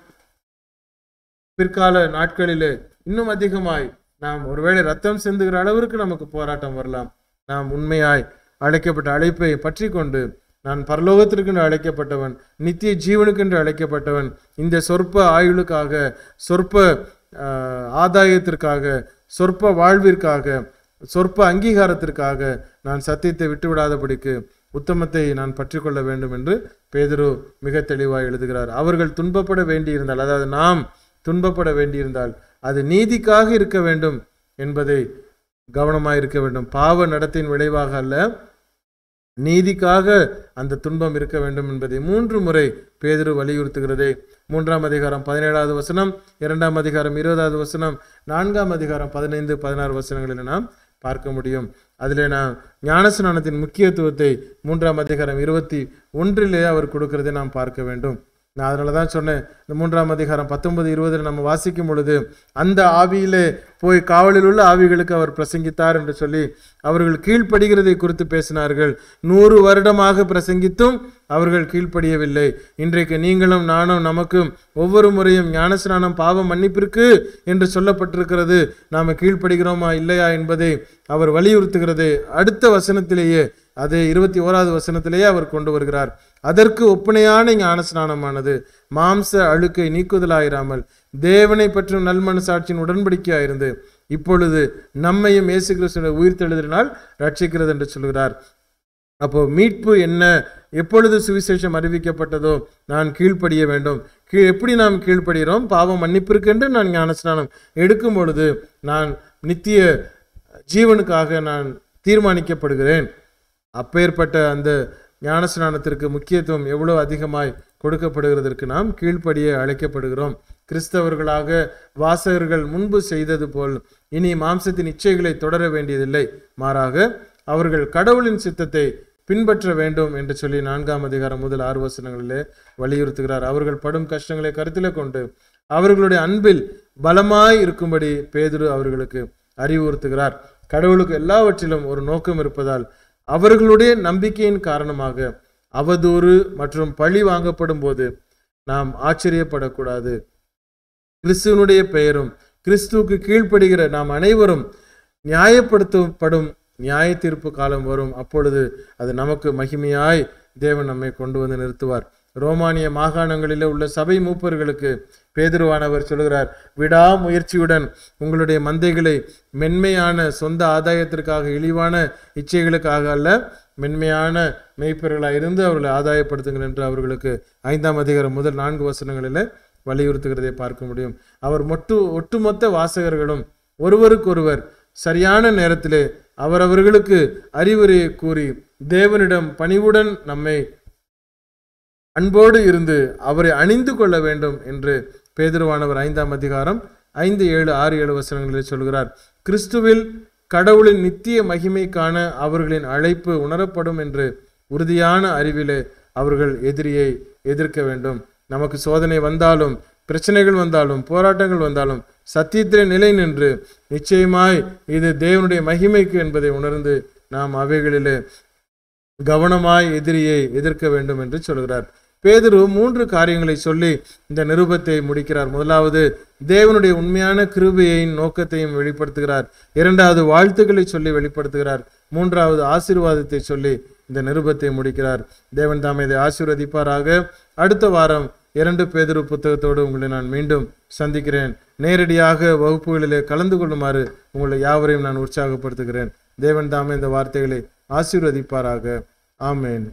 S1: பிற்கால நாட்களிலே இன்னும் அதிகமாய் நாம் ஒருவேளை ரத்தம் சிந்துகிற அளவிற்கு நமக்கு போராட்டம் வரலாம். நாம் உண்மையாய் அழைக்கப்பட்ட அழைப்பை பற்றி கொண்டு நான் பரலோகத்திற்கென்று அழைக்கப்பட்டவன் நித்திய ஜீவனுக்கென்று அழைக்கப்பட்டவன் இந்த சொற்ப ஆயுளுக்காக சொற்ப ஆதாயத்திற்காக சொற்ப வாழ்விற்காக சொற்ப அங்கீகாரத்திற்காக நான் சத்தியத்தை விட்டுவிடாதபடிக்கு உத்தமத்தை நான் பற்றிக்கொள்ள வேண்டும் என்று பேதுரு மிக தெளிவாக எழுதுகிறார். அவர்கள் துன்பப்பட வேண்டியிருந்தால் அதாவது நாம் துன்பப்பட வேண்டியிருந்தால் அது நீதிக்காக இருக்க வேண்டும் என்பதை கவனமாக இருக்க வேண்டும். பாவ நடத்தின் விளைவாக அல்ல நீதிக்காக அந்த துன்பம் இருக்க வேண்டும் என்பதை மூன்று முறை பேதிரு வலியுறுத்துகிறதே. மூன்றாம் அதிகாரம் பதினேழாவது வசனம் இரண்டாம் அதிகாரம் இருபதாவது வசனம் நான்காம் அதிகாரம் பதினைந்து பதினாறு வசனங்களில் நாம் பார்க்க முடியும். அதில் நான் ஞானஸ்நானத்தின் முக்கியத்துவத்தை மூன்றாம் அதிகாரம் இருபத்தி ஒன்றிலே அவர் கொடுக்கிறதை நாம் பார்க்க வேண்டும். நான் அதனால தான் சொன்னேன் இந்த மூன்றாம் அதிகாரம் பத்தொன்பது இருபதில் நம்ம வாசிக்கும் பொழுது அந்த ஆவியிலே போய் காவலில் உள்ள ஆவிகளுக்கு அவர் பிரசங்கித்தார் என்று சொல்லி அவர்கள் கீழ்ப்படுகிறதை குறித்து பேசினார்கள். நூறு வருடமாக பிரசங்கித்தும் அவர்கள் கீழ்ப்படியவில்லை. இன்றைக்கு நீங்களும் நானும் நமக்கும் ஒவ்வொரு முறையும் ஞானஸ்நானம் பாவ மன்னிப்பிற்கு என்று சொல்லப்பட்டிருக்கிறது. நாம் கீழ்ப்படுகிறோமா இல்லையா என்பதை அவர் வலியுறுத்துகிறது. அடுத்த வசனத்திலேயே அதே இருபத்தி ஓராவது வசனத்திலேயே அவர் கொண்டு வருகிறார். அதற்கு ஒப்பனையான ஞானஸ்நானமானது மாம்ச அழுக்கை நீக்குதலாயிராமல் தேவனை பற்றும் நல்மனசாட்சியின் உடன்படிக்கையாயிருந்து இப்பொழுது நம்மையும் இயேசு கிறிஸ்துவின் உயிர்த்தெழுதினால் ரட்சிக்கிறது என்று சொல்கிறார். அப்போ மீட்பு என்ன? எப்பொழுது சுவிசேஷம் அறிவிக்கப்பட்டதோ நான் கீழ்ப்படிய வேண்டும். கீழ் எப்படி நாம் கீழ்ப்படுகிறோம்? பாவம் மன்னிப்பிற்கென்று நான் ஞானஸ்நானம் எடுக்கும் பொழுது நான் நித்திய ஜீவனுக்காக நான் தீர்மானிக்கப்படுகிறேன். அப்பேற்பட்ட அந்த ஞானஸ்நானத்திற்கு முக்கியத்துவம் எவ்வளோ அதிகமாய் கொடுக்கப்படுகிறதற்கு நாம் கீழ்ப்படிய அழைக்கப்படுகிறோம். கிறிஸ்தவர்களாக வாசகர்கள் முன்பு செய்தது போல் இனி மாம்சத்தின் இச்சைகளை தொடர வேண்டியதில்லை. மாறாக அவர்கள் கடவுளின் சித்தத்தை பின்பற்ற வேண்டும் என்று சொல்லி நான்காம் அதிகாரம் முதல் ஆறு வசனங்களிலே வலியுறுத்துகிறார். அவர்கள் படும் கஷ்டங்களை கருத்தில் கொண்டு அவர்களுடைய அன்பில் பலமாய் இருக்கும்படி பேதுரு அவர்களுக்கு அறிவுறுத்துகிறார். கடவுளுக்கு எல்லாவற்றிலும் ஒரு நோக்கம் இருப்பதால் அவர்களுடைய நம்பிக்கையின் காரணமாக அவதூறு மற்றும் பழி வாங்கப்படும் போது நாம் ஆச்சரியப்படக்கூடாது. கிறிஸ்துவனுடைய பெயரும் கிறிஸ்துவுக்கு கீழ்ப்படுகிற நாம் அனைவரும் நியாயப்படுத்தப்படும் நியாய தீர்ப்பு காலம் வரும். அப்பொழுது அது நமக்கு மகிமையாய் தேவன் நம்மை கொண்டு வந்து நிறுத்துவார். ரோமானிய மாகாணங்களில் உள்ள சபை மூப்பர்களுக்கு பேதுருவானவர் சொல்கிறார் விடாமுயற்சியுடன் உங்களுடைய மந்தைகளை மென்மையான சொந்த ஆதாயத்திற்காக இழிவான இச்சைகளுக்காக அல்ல மென்மையான மெய்ப்பர்களாக இருந்து அவர்களை ஆதாயப்படுத்துங்கள் என்று அவர்களுக்கு ஐந்தாம் அதிகாரம் முதல் நான்கு வசனங்களில் வலியுறுத்துகிறதை பார்க்க முடியும். அவர் மொட்டு ஒட்டுமொத்த வாசகர்களும் ஒருவருக்கொருவர் சரியான நேரத்திலே அவரவர்களுக்கு அறிவுரையை கூறி தேவனிடம் பணிவுடன் நம்மை அன்போடு இருந்து அவரை அணிந்து கொள்ள வேண்டும் என்று பேதுருவானவர் ஐந்தாம் அதிகாரம் ஐந்து ஏழு ஆறு ஏழு வசனங்களில் சொல்கிறார். கிறிஸ்துவில் கடவுளின் நித்திய மகிமை காண அவர்களின் அழைப்பு உணரப்படும் என்று உறுதியான அறிவிலே அவர்கள் எதிரியை எதிர்க்க வேண்டும். நமக்கு சோதனை வந்தாலும் பிரச்சனைகள் வந்தாலும் போராட்டங்கள் வந்தாலும் சத்தியத்திலே நிலை நின்று நிச்சயமாய் இது தேவனுடைய மகிமைக்கு என்பதை உணர்ந்து நாம் அவைகளிலே கவனமாய் எதிரியை எதிர்க்க வேண்டும் என்று சொல்கிறார். பேதுரு மூன்று காரியங்களை சொல்லி இந்த நிருபத்தை முடிக்கிறார். முதலாவது தேவனுடைய உண்மையான கிருபையின் நோக்கத்தையும் வெளிப்படுத்துகிறார். இரண்டாவது வாழ்த்துக்களை சொல்லி வெளிப்படுத்துகிறார். மூன்றாவது ஆசீர்வாதத்தை சொல்லி இந்த நிருபத்தை முடிக்கிறார். தேவன் தாம் இதை ஆசீர்வதிப்பாராக. அடுத்த வாரம் இரண்டு பேதுரு புத்தகத்தோடு உங்களை நான் மீண்டும் சந்திக்கிறேன். நேரடியாக வகுப்புகளிலே கலந்து கொள்ளுமாறு உங்களை யாவரையும் நான் உற்சாகப்படுத்துகிறேன். தேவன் தாமே இந்த வார்த்தைகளை ஆசீர்வதிப்பாராக. ஆமேன்.